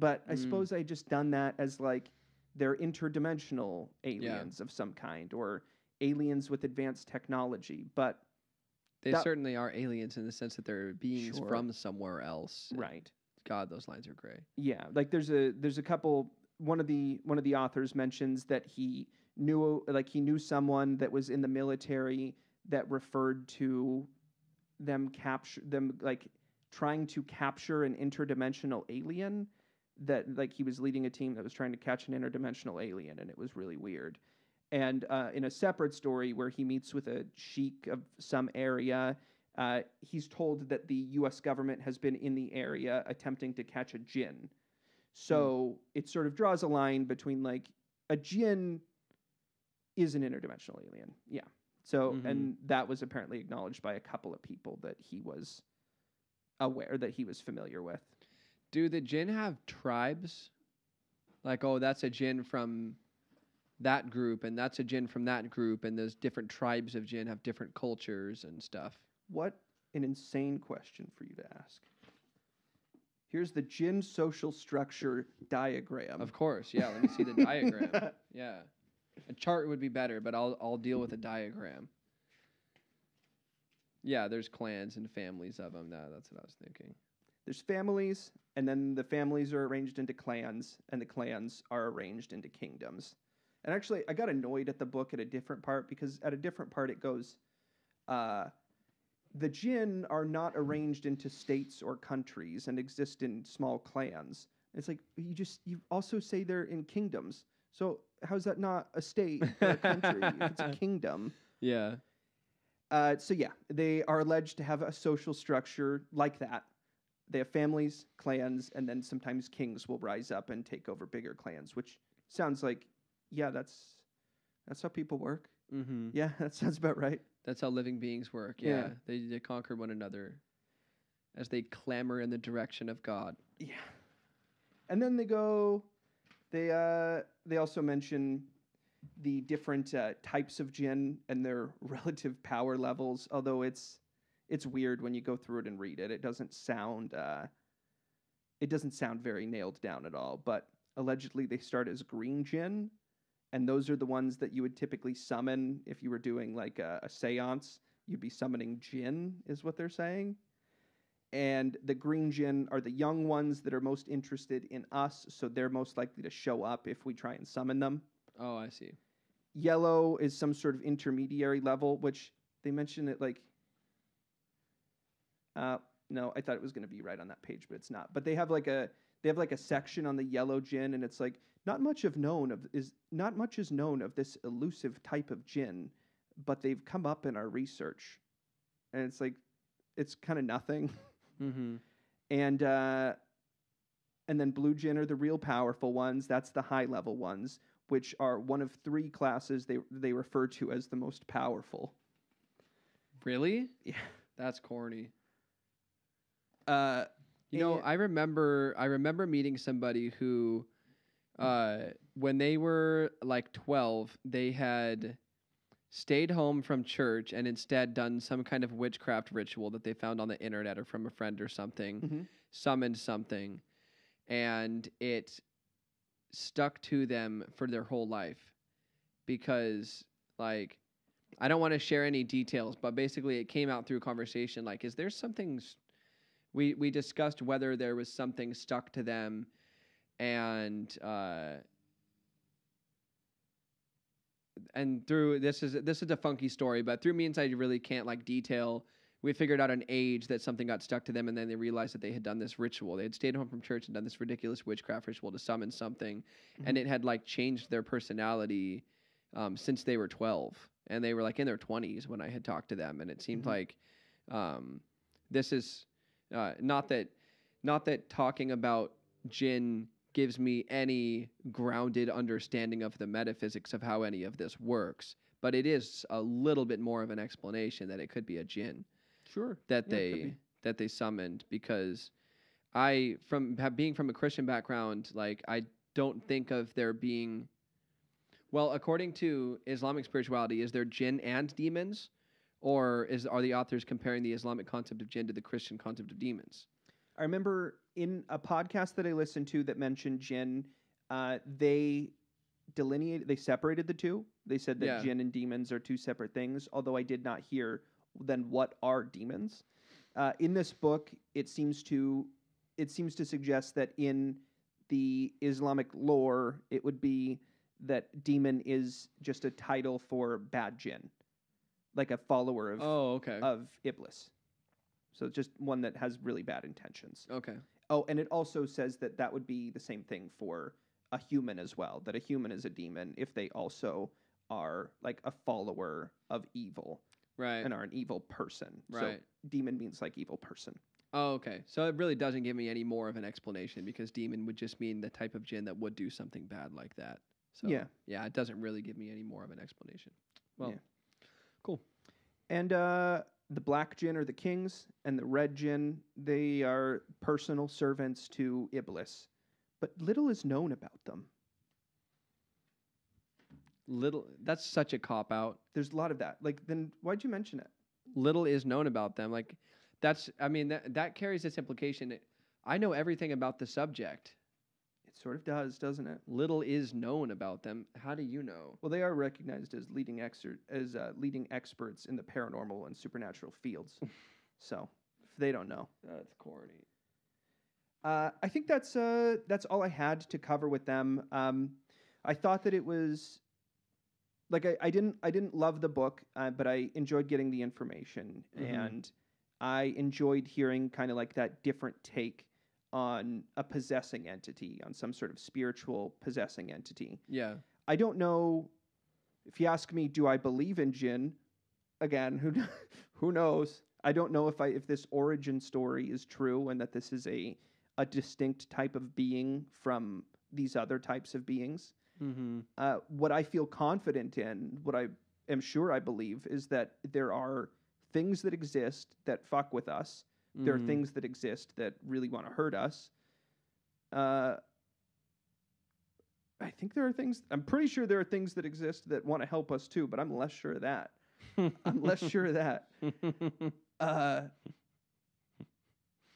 Speaker 1: but i
Speaker 2: Mm.
Speaker 1: suppose i just done that as like they're interdimensional aliens of some kind or aliens with advanced technology but
Speaker 2: They
Speaker 1: That-
Speaker 2: certainly are aliens in the sense that they're beings
Speaker 1: Sure.
Speaker 2: from somewhere else.
Speaker 1: right
Speaker 2: God, those lines are great.
Speaker 1: Yeah, like there's a there's a couple. One of the one of the authors mentions that he knew like he knew someone that was in the military that referred to them capture them like trying to capture an interdimensional alien that like he was leading a team that was trying to catch an interdimensional alien and it was really weird and uh, in a separate story where he meets with a sheik of some area uh, he's told that the U.S. government has been in the area attempting to catch a jinn. So it sort of draws a line between like a jinn is an interdimensional alien. Yeah. So
Speaker 2: Mhm.
Speaker 1: and that was apparently acknowledged by a couple of people that he was aware that he was familiar with.
Speaker 2: Do the jinn have tribes? Like, oh, that's a jinn from that group, and that's a jinn from that group, and those different tribes of jinn have different cultures and stuff.
Speaker 1: What an insane question for you to ask. Here's the jinn social structure diagram.
Speaker 2: Of course, yeah. Let me see the diagram. Yeah, a chart would be better, but I'll I'll deal with a diagram. Yeah, there's clans and families of them. No, that's what I was thinking.
Speaker 1: There's families, and then the families are arranged into clans, and the clans are arranged into kingdoms. And actually, I got annoyed at the book at a different part because at a different part it goes, uh, the jinn are not arranged into states or countries and exist in small clans. It's like you just you also say they're in kingdoms. So how's that not a state or a country if it's a kingdom?
Speaker 2: Yeah.
Speaker 1: Uh, so yeah, they are alleged to have a social structure like that. They have families, clans, and then sometimes kings will rise up and take over bigger clans, which sounds like, yeah, that's that's how people work.
Speaker 2: Mm-hmm.
Speaker 1: Yeah, that sounds about right.
Speaker 2: That's how living beings work.
Speaker 1: Yeah.
Speaker 2: Yeah. They, they conquer one another as they clamor in the direction of God.
Speaker 1: Yeah, and then they go. They uh they also mention the different uh, types of jinn and their relative power levels. Although it's it's weird when you go through it and read it. It doesn't sound uh, it doesn't sound very nailed down at all. But allegedly they start as green jinn, and those are the ones that you would typically summon if you were doing like a, a séance. You'd be summoning jinn, is what they're saying and the green jinn are the young ones that are most interested in us, so they're most likely to show up if we try and summon them.
Speaker 2: Oh, I see.
Speaker 1: yellow is some sort of intermediary level, which they mention it like. Uh, no, I thought it was going to be right on that page, but it's not. But they have like a they have like a section on the yellow jinn, and it's like not much of known of is not much is known of this elusive type of jinn, but they've come up in our research, and it's like it's kind of nothing.
Speaker 2: Mm-hmm.
Speaker 1: and uh, and then blue jinn are the real powerful ones. That's the high level ones, which are one of three classes they they refer to as the most powerful.
Speaker 2: Really?
Speaker 1: Yeah.
Speaker 2: That's corny.
Speaker 1: Uh,
Speaker 2: You know, I remember I remember meeting somebody who uh when they were like 12, they had stayed home from church and instead done some kind of witchcraft ritual that they found on the internet or from a friend or something,
Speaker 1: Mhm.
Speaker 2: summoned something, and it stuck to them for their whole life because like I don't want to share any details, but basically it came out through conversation like is there something s- we we discussed whether there was something stuck to them and uh and through this is this is a funky story but through me means i really can't like detail. We figured out an age that something got stuck to them and then they realized that they had done this ritual. They had stayed home from church and done this ridiculous witchcraft ritual to summon something and it had like changed their personality um, since they were 12 and they were like in their 20s when i had talked to them and it seemed
Speaker 1: Mhm.
Speaker 2: like um, this is uh, not that not that talking about jinn gives me any grounded understanding of the metaphysics of how any of this works but it is a little bit more of an explanation that it could be a jinn
Speaker 1: sure.
Speaker 2: that
Speaker 1: Yeah,
Speaker 2: they that they summoned because I from being from a Christian background like I don't think of there being well according to Islamic spirituality is there jinn and demons or is are the authors comparing the Islamic concept of jinn to the Christian concept of demons
Speaker 1: I remember in a podcast that I listened to that mentioned jinn, uh, they delineated, they separated the two. They said that
Speaker 2: Yeah.
Speaker 1: jinn and demons are two separate things. Although I did not hear then what are demons. Uh, in this book, it seems to it seems to suggest that in the Islamic lore, it would be that demon is just a title for bad jinn, like a follower of
Speaker 2: oh okay
Speaker 1: of Iblis. So just one that has really bad intentions.
Speaker 2: okay
Speaker 1: Oh, and it also says that that would be the same thing for a human as well. That a human is a demon if they also are like a follower of evil
Speaker 2: right
Speaker 1: and are an evil person.
Speaker 2: right
Speaker 1: So demon means like evil person.
Speaker 2: oh okay so it really doesn't give me any more of an explanation because demon would just mean the type of jinn that would do something bad like that so
Speaker 1: Yeah.
Speaker 2: yeah it doesn't really give me any more of an explanation well
Speaker 1: Yeah. And uh, the black jinn are the kings, and the red jinn they are personal servants to Iblis. But little is known about them.
Speaker 2: little that's such a cop out
Speaker 1: There's a lot of that. Like, then why'd you mention it?
Speaker 2: little is known about them like that's i mean that that carries this implication i know everything about the subject
Speaker 1: It sort of does, doesn't it?
Speaker 2: little is known about them how do you know
Speaker 1: Well, they are recognized as leading exer- as uh, leading experts in the paranormal and supernatural fields. so if they don't know,
Speaker 2: that's corny
Speaker 1: uh, I think that's uh, that's all I had to cover with them. Um, I thought that it was like I, I didn't I didn't love the book, uh, but I enjoyed getting the information
Speaker 2: Mhm.
Speaker 1: and I enjoyed hearing kind of like that different take on a possessing entity, on some sort of spiritual possessing entity.
Speaker 2: yeah
Speaker 1: I don't know if you ask me, do I believe in jinn? Again, who who knows? I don't know if I if this origin story is true and that this is a a distinct type of being from these other types of beings.
Speaker 2: mm-hmm
Speaker 1: Uh, what I feel confident in, what I am sure I believe, is that there are things that exist that fuck with us. There
Speaker 2: Mm-hmm.
Speaker 1: are things that exist that really want to hurt us. Uh, I think there are things. I'm pretty sure there are things that exist that want to help us too, but I'm less sure of that. I'm less sure of that. Uh,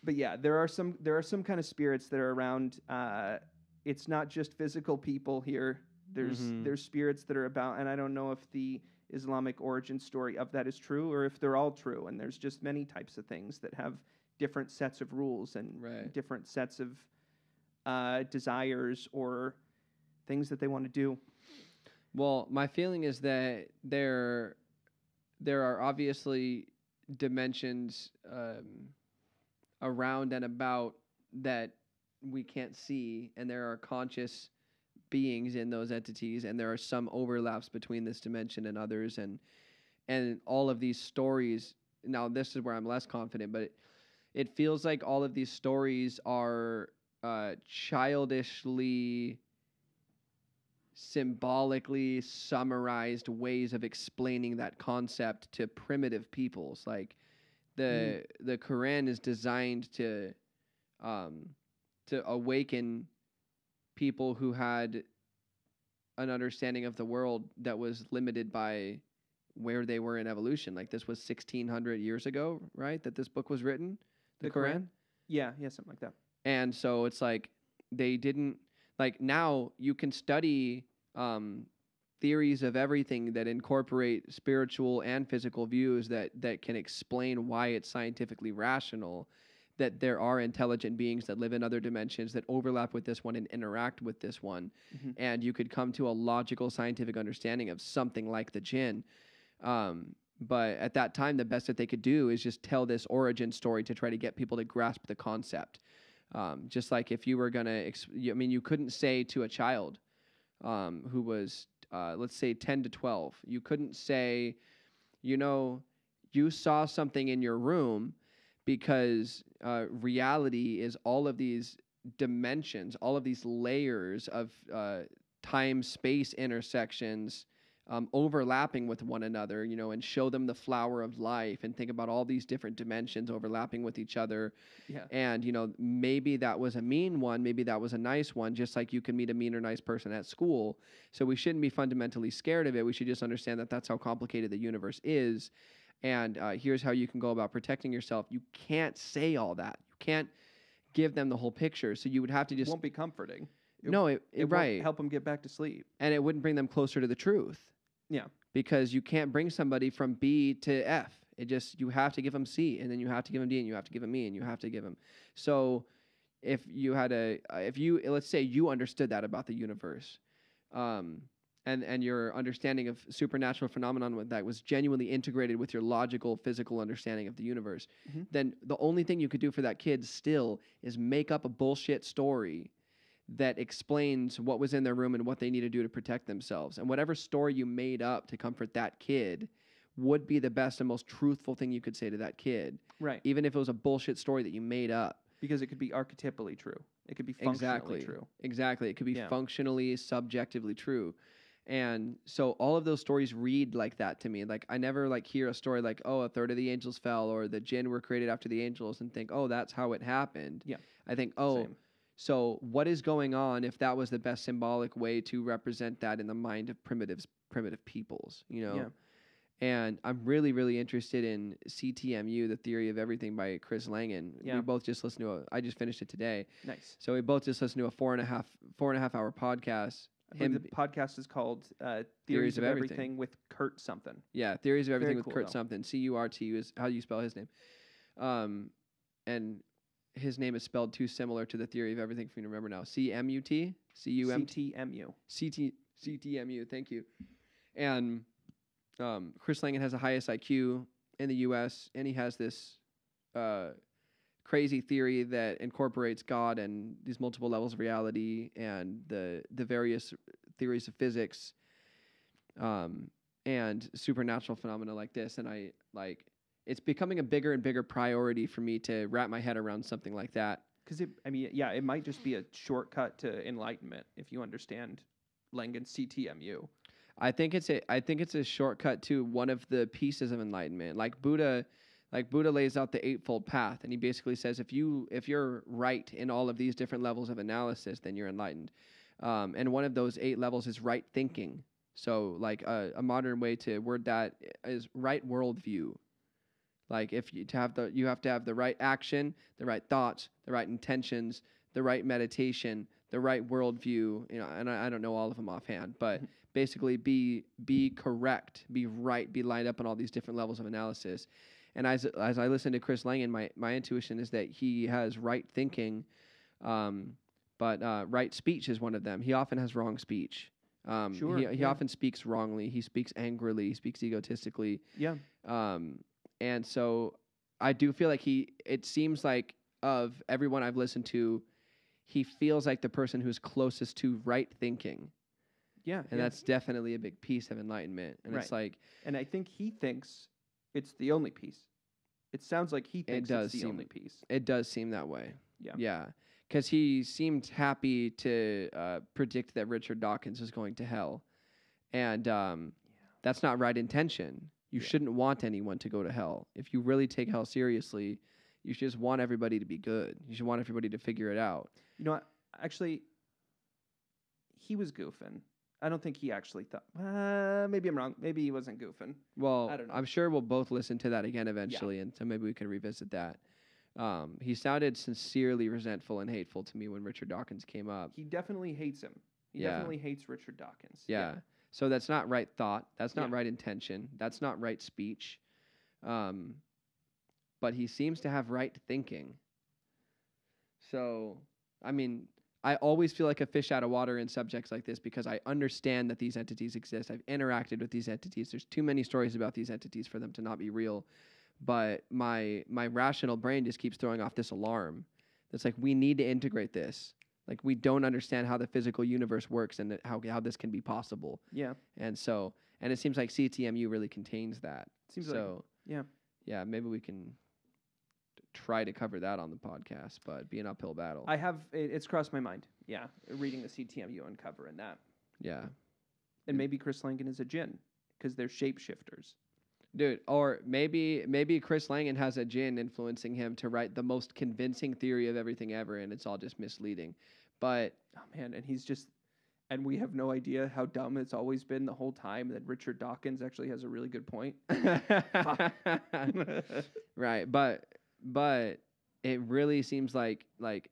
Speaker 1: but yeah, there are some there are some kind of spirits that are around. Uh, it's not just physical people here. There's
Speaker 2: Mhm.
Speaker 1: there's spirits that are about, and I don't know if the Islamic origin story of that is true or if they're all true. And there's just many types of things that have different sets of rules and
Speaker 2: Right.
Speaker 1: different sets of uh, desires or things that they want to do.
Speaker 2: Well, my feeling is that there there are obviously dimensions um, around and about that we can't see, and there are conscious beings in those entities, and there are some overlaps between this dimension and others, and and all of these stories. Now, this is where I'm less confident, but it, it feels like all of these stories are uh, childishly symbolically summarized ways of explaining that concept to primitive peoples like the the quran is designed to um to awaken people who had an understanding of the world that was limited by where they were in evolution like this was 1600 years ago right that this book was written the,
Speaker 1: The
Speaker 2: quran
Speaker 1: Quran? Yeah, yeah, something like that.
Speaker 2: and so it's like they didn't like now you can study um, theories of everything that incorporate spiritual and physical views that that can explain why it's scientifically rational that there are intelligent beings that live in other dimensions that overlap with this one and interact with this one.
Speaker 1: Mhm.
Speaker 2: and you could come to a logical scientific understanding of something like the jinn. Um, but at that time the best that they could do is just tell this origin story to try to get people to grasp the concept. Um, just like if you were gonna, ex- I mean, you couldn't say to a child um, who was, uh, let's say, ten to twelve, you couldn't say, you know, you saw something in your room because uh, reality is all of these dimensions, all of these layers of uh, time space intersections um, overlapping with one another, you know, and show them the flower of life and think about all these different dimensions overlapping with each other.
Speaker 1: Yeah.
Speaker 2: and you know maybe that was a mean one maybe that was a nice one just like you can meet a mean or nice person at school. So we shouldn't be fundamentally scared of it. We should just understand that that's how complicated the universe is and uh, here's how you can go about protecting yourself. You can't say all that. You can't give them the whole picture. So you would have to
Speaker 1: It
Speaker 2: just
Speaker 1: won't be comforting. it-
Speaker 2: no it,
Speaker 1: It
Speaker 2: it,
Speaker 1: won't
Speaker 2: right.
Speaker 1: help them get back to sleep.
Speaker 2: and it wouldn't bring them closer to the truth.
Speaker 1: Yeah.
Speaker 2: because you can't bring somebody from b to f. It just you have to give them c and then you have to give them d and you have to give them e and you have to give them so if you had a if you let's say you understood that about the universe um and and your understanding of supernatural phenomenon that was genuinely integrated with your logical physical understanding of the universe
Speaker 1: Mhm.
Speaker 2: then the only thing you could do for that kid still is make up a bullshit story that explains what was in their room and what they need to do to protect themselves and whatever story you made up to comfort that kid would be the best and most truthful thing you could say to that kid
Speaker 1: Right.
Speaker 2: even if it was a bullshit story that you made up
Speaker 1: Because it could be archetypally true. It could be functionally
Speaker 2: exactly
Speaker 1: true.
Speaker 2: exactly it could be
Speaker 1: Yeah.
Speaker 2: functionally subjectively true and so all of those stories read like that to me like i never like hear a story like oh a third of the angels fell or the jinn were created after the angels and think oh that's how it happened
Speaker 1: Yeah.
Speaker 2: i think oh
Speaker 1: Same.
Speaker 2: so what is going on if that was the best symbolic way to represent that in the mind of primitives primitive peoples you know
Speaker 1: Yeah.
Speaker 2: and i'm really really interested in ctmu the theory of everything by chris Langan.
Speaker 1: Yeah.
Speaker 2: we both just listened to a i just finished it today
Speaker 1: Nice.
Speaker 2: so we both just listened to a four and a half four and a half hour podcast. Him-
Speaker 1: the podcast is called uh, Theories, of, everything. with Curt something.
Speaker 2: Yeah, theories of
Speaker 1: Very
Speaker 2: everything with
Speaker 1: cool,
Speaker 2: Curt
Speaker 1: though.
Speaker 2: something. C U R T is how you spell his name. Um, and his name is spelled too similar to the theory of everything for me to remember now. C M U T C U M T
Speaker 1: CTMU.
Speaker 2: C T C T M U. Thank you. And um, Chris Langan has the highest IQ in the U.S. and he has this uh, crazy theory that incorporates God and these multiple levels of reality and the the various theories of physics um, and supernatural phenomena like this. And I like it's becoming a bigger and bigger priority for me to wrap my head around something like that.
Speaker 1: Because it, I mean, yeah, it might just be a shortcut to enlightenment if you understand Langan's CTMU.
Speaker 2: I think it's a I think it's a shortcut to one of the pieces of enlightenment. Like Buddha like Buddha lays out the eightfold path and he basically says if you if you're right in all of these different levels of analysis then you're enlightened. Um, and one of those eight levels is right thinking. So like a, a modern way to word that is right worldview. Like if you to have the you have to have the right action, the right thoughts, the right intentions, the right meditation, the right worldview. You know, and I, I don't know all of them offhand, but basically be be correct, be right, be lined up on all these different levels of analysis. And as as I listen to Chris Langan, my my intuition is that he has right thinking, um, but uh, right speech is one of them. He often has wrong speech. Um,
Speaker 1: Sure,
Speaker 2: he, he
Speaker 1: yeah.
Speaker 2: often speaks wrongly. He speaks angrily. He speaks egotistically.
Speaker 1: Yeah.
Speaker 2: Um, and so I do feel like he. It seems like of everyone I've listened to, he feels like the person who's closest to right thinking,
Speaker 1: Yeah.
Speaker 2: and
Speaker 1: yeah.
Speaker 2: that's definitely a big piece of enlightenment. And it's like
Speaker 1: and I think he thinks it's the only piece. It sounds like he thinks
Speaker 2: does
Speaker 1: it's the
Speaker 2: seem-
Speaker 1: only piece.
Speaker 2: it does seem that way.
Speaker 1: Yeah.
Speaker 2: Yeah. Because he seemed happy to uh, predict that Richard Dawkins is going to hell. And um, that's not right intention. You
Speaker 1: Yeah.
Speaker 2: shouldn't want anyone to go to hell. If you really take hell seriously, you should just want everybody to be good. You should want everybody to figure it out.
Speaker 1: You know what? Actually, he was goofing. I don't think he actually thought. Uh, maybe I'm wrong. Maybe he wasn't goofing.
Speaker 2: Well,
Speaker 1: I don't know.
Speaker 2: I'm sure we'll both listen to that again eventually, and so maybe we can revisit that. Um, he sounded sincerely resentful and hateful to me when Richard Dawkins came up.
Speaker 1: He definitely hates him. He
Speaker 2: Yeah.
Speaker 1: definitely hates Richard Dawkins.
Speaker 2: Yeah. So that's not right thought. That's not
Speaker 1: Yeah.
Speaker 2: right intention. That's not right speech. Um, but he seems to have right thinking. So, I mean, I always feel like a fish out of water in subjects like this because I understand that these entities exist. I've interacted with these entities. There's too many stories about these entities for them to not be real. But my my rational brain just keeps throwing off this alarm. That's like we need to integrate this. Like we don't understand how the physical universe works and how how this can be possible.
Speaker 1: Yeah.
Speaker 2: And so, and it seems like CTMU really contains that.
Speaker 1: Seems like.
Speaker 2: so,
Speaker 1: yeah.
Speaker 2: yeah, maybe we can try to cover that on the podcast, but it'd be an uphill battle.
Speaker 1: I have. It, it's crossed my mind. Yeah. Reading the CTMU uncover and that.
Speaker 2: yeah,
Speaker 1: And maybe Chris Langan is a jinn because they're shapeshifters.
Speaker 2: dude. Or maybe maybe Chris Langan has a jinn influencing him to write the most convincing theory of everything ever, and it's all just misleading. But
Speaker 1: Oh man, and he's just and we have no idea how dumb it's always been the whole time that Richard Dawkins actually has a really good point.
Speaker 2: right but but it really seems like like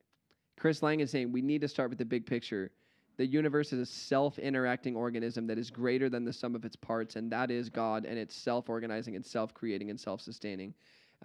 Speaker 2: chris lang is saying we need to start with the big picture. The universe is a self-interacting organism that is greater than the sum of its parts and that is god and it's self-organizing and self-creating and self-sustaining.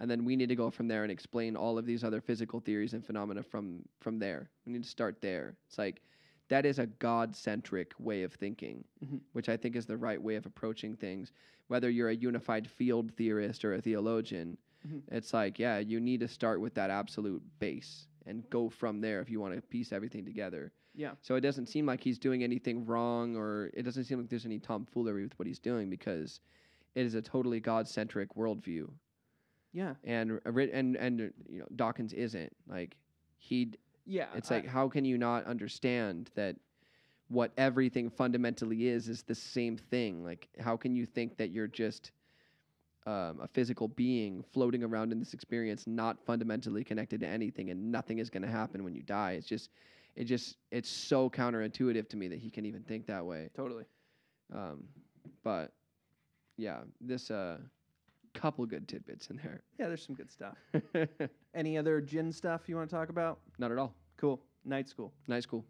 Speaker 2: And then we need to go from there and explain all of these other physical theories and phenomena from from there. We need to start there. It's like that is a god-centric way of thinking
Speaker 1: Mhm.
Speaker 2: which i think is the right way of approaching things. Whether you're a unified field theorist or a theologian,
Speaker 1: Mhm.
Speaker 2: it's like, yeah, you need to start with that absolute base and go from there if you want to piece everything together.
Speaker 1: Yeah.
Speaker 2: So it doesn't seem like he's doing anything wrong or it doesn't seem like there's any tomfoolery with what he's doing because it is a totally God centric worldview.
Speaker 1: Yeah.
Speaker 2: And and and you know Dawkins isn't like he
Speaker 1: Yeah.
Speaker 2: it's
Speaker 1: I-
Speaker 2: like how can you not understand that what everything fundamentally is is the same thing? Like how can you think that you're just um, a physical being floating around in this experience, not fundamentally connected to anything, and nothing is going to happen when you die? It's just, it just, it's so counterintuitive to me that he can even think that way.
Speaker 1: totally.
Speaker 2: Um, but yeah, this uh, couple good tidbits in there.
Speaker 1: Yeah, there's some good stuff. Any other jinn stuff you want to talk about?
Speaker 2: not at all.
Speaker 1: Cool. Night school.
Speaker 2: Night school.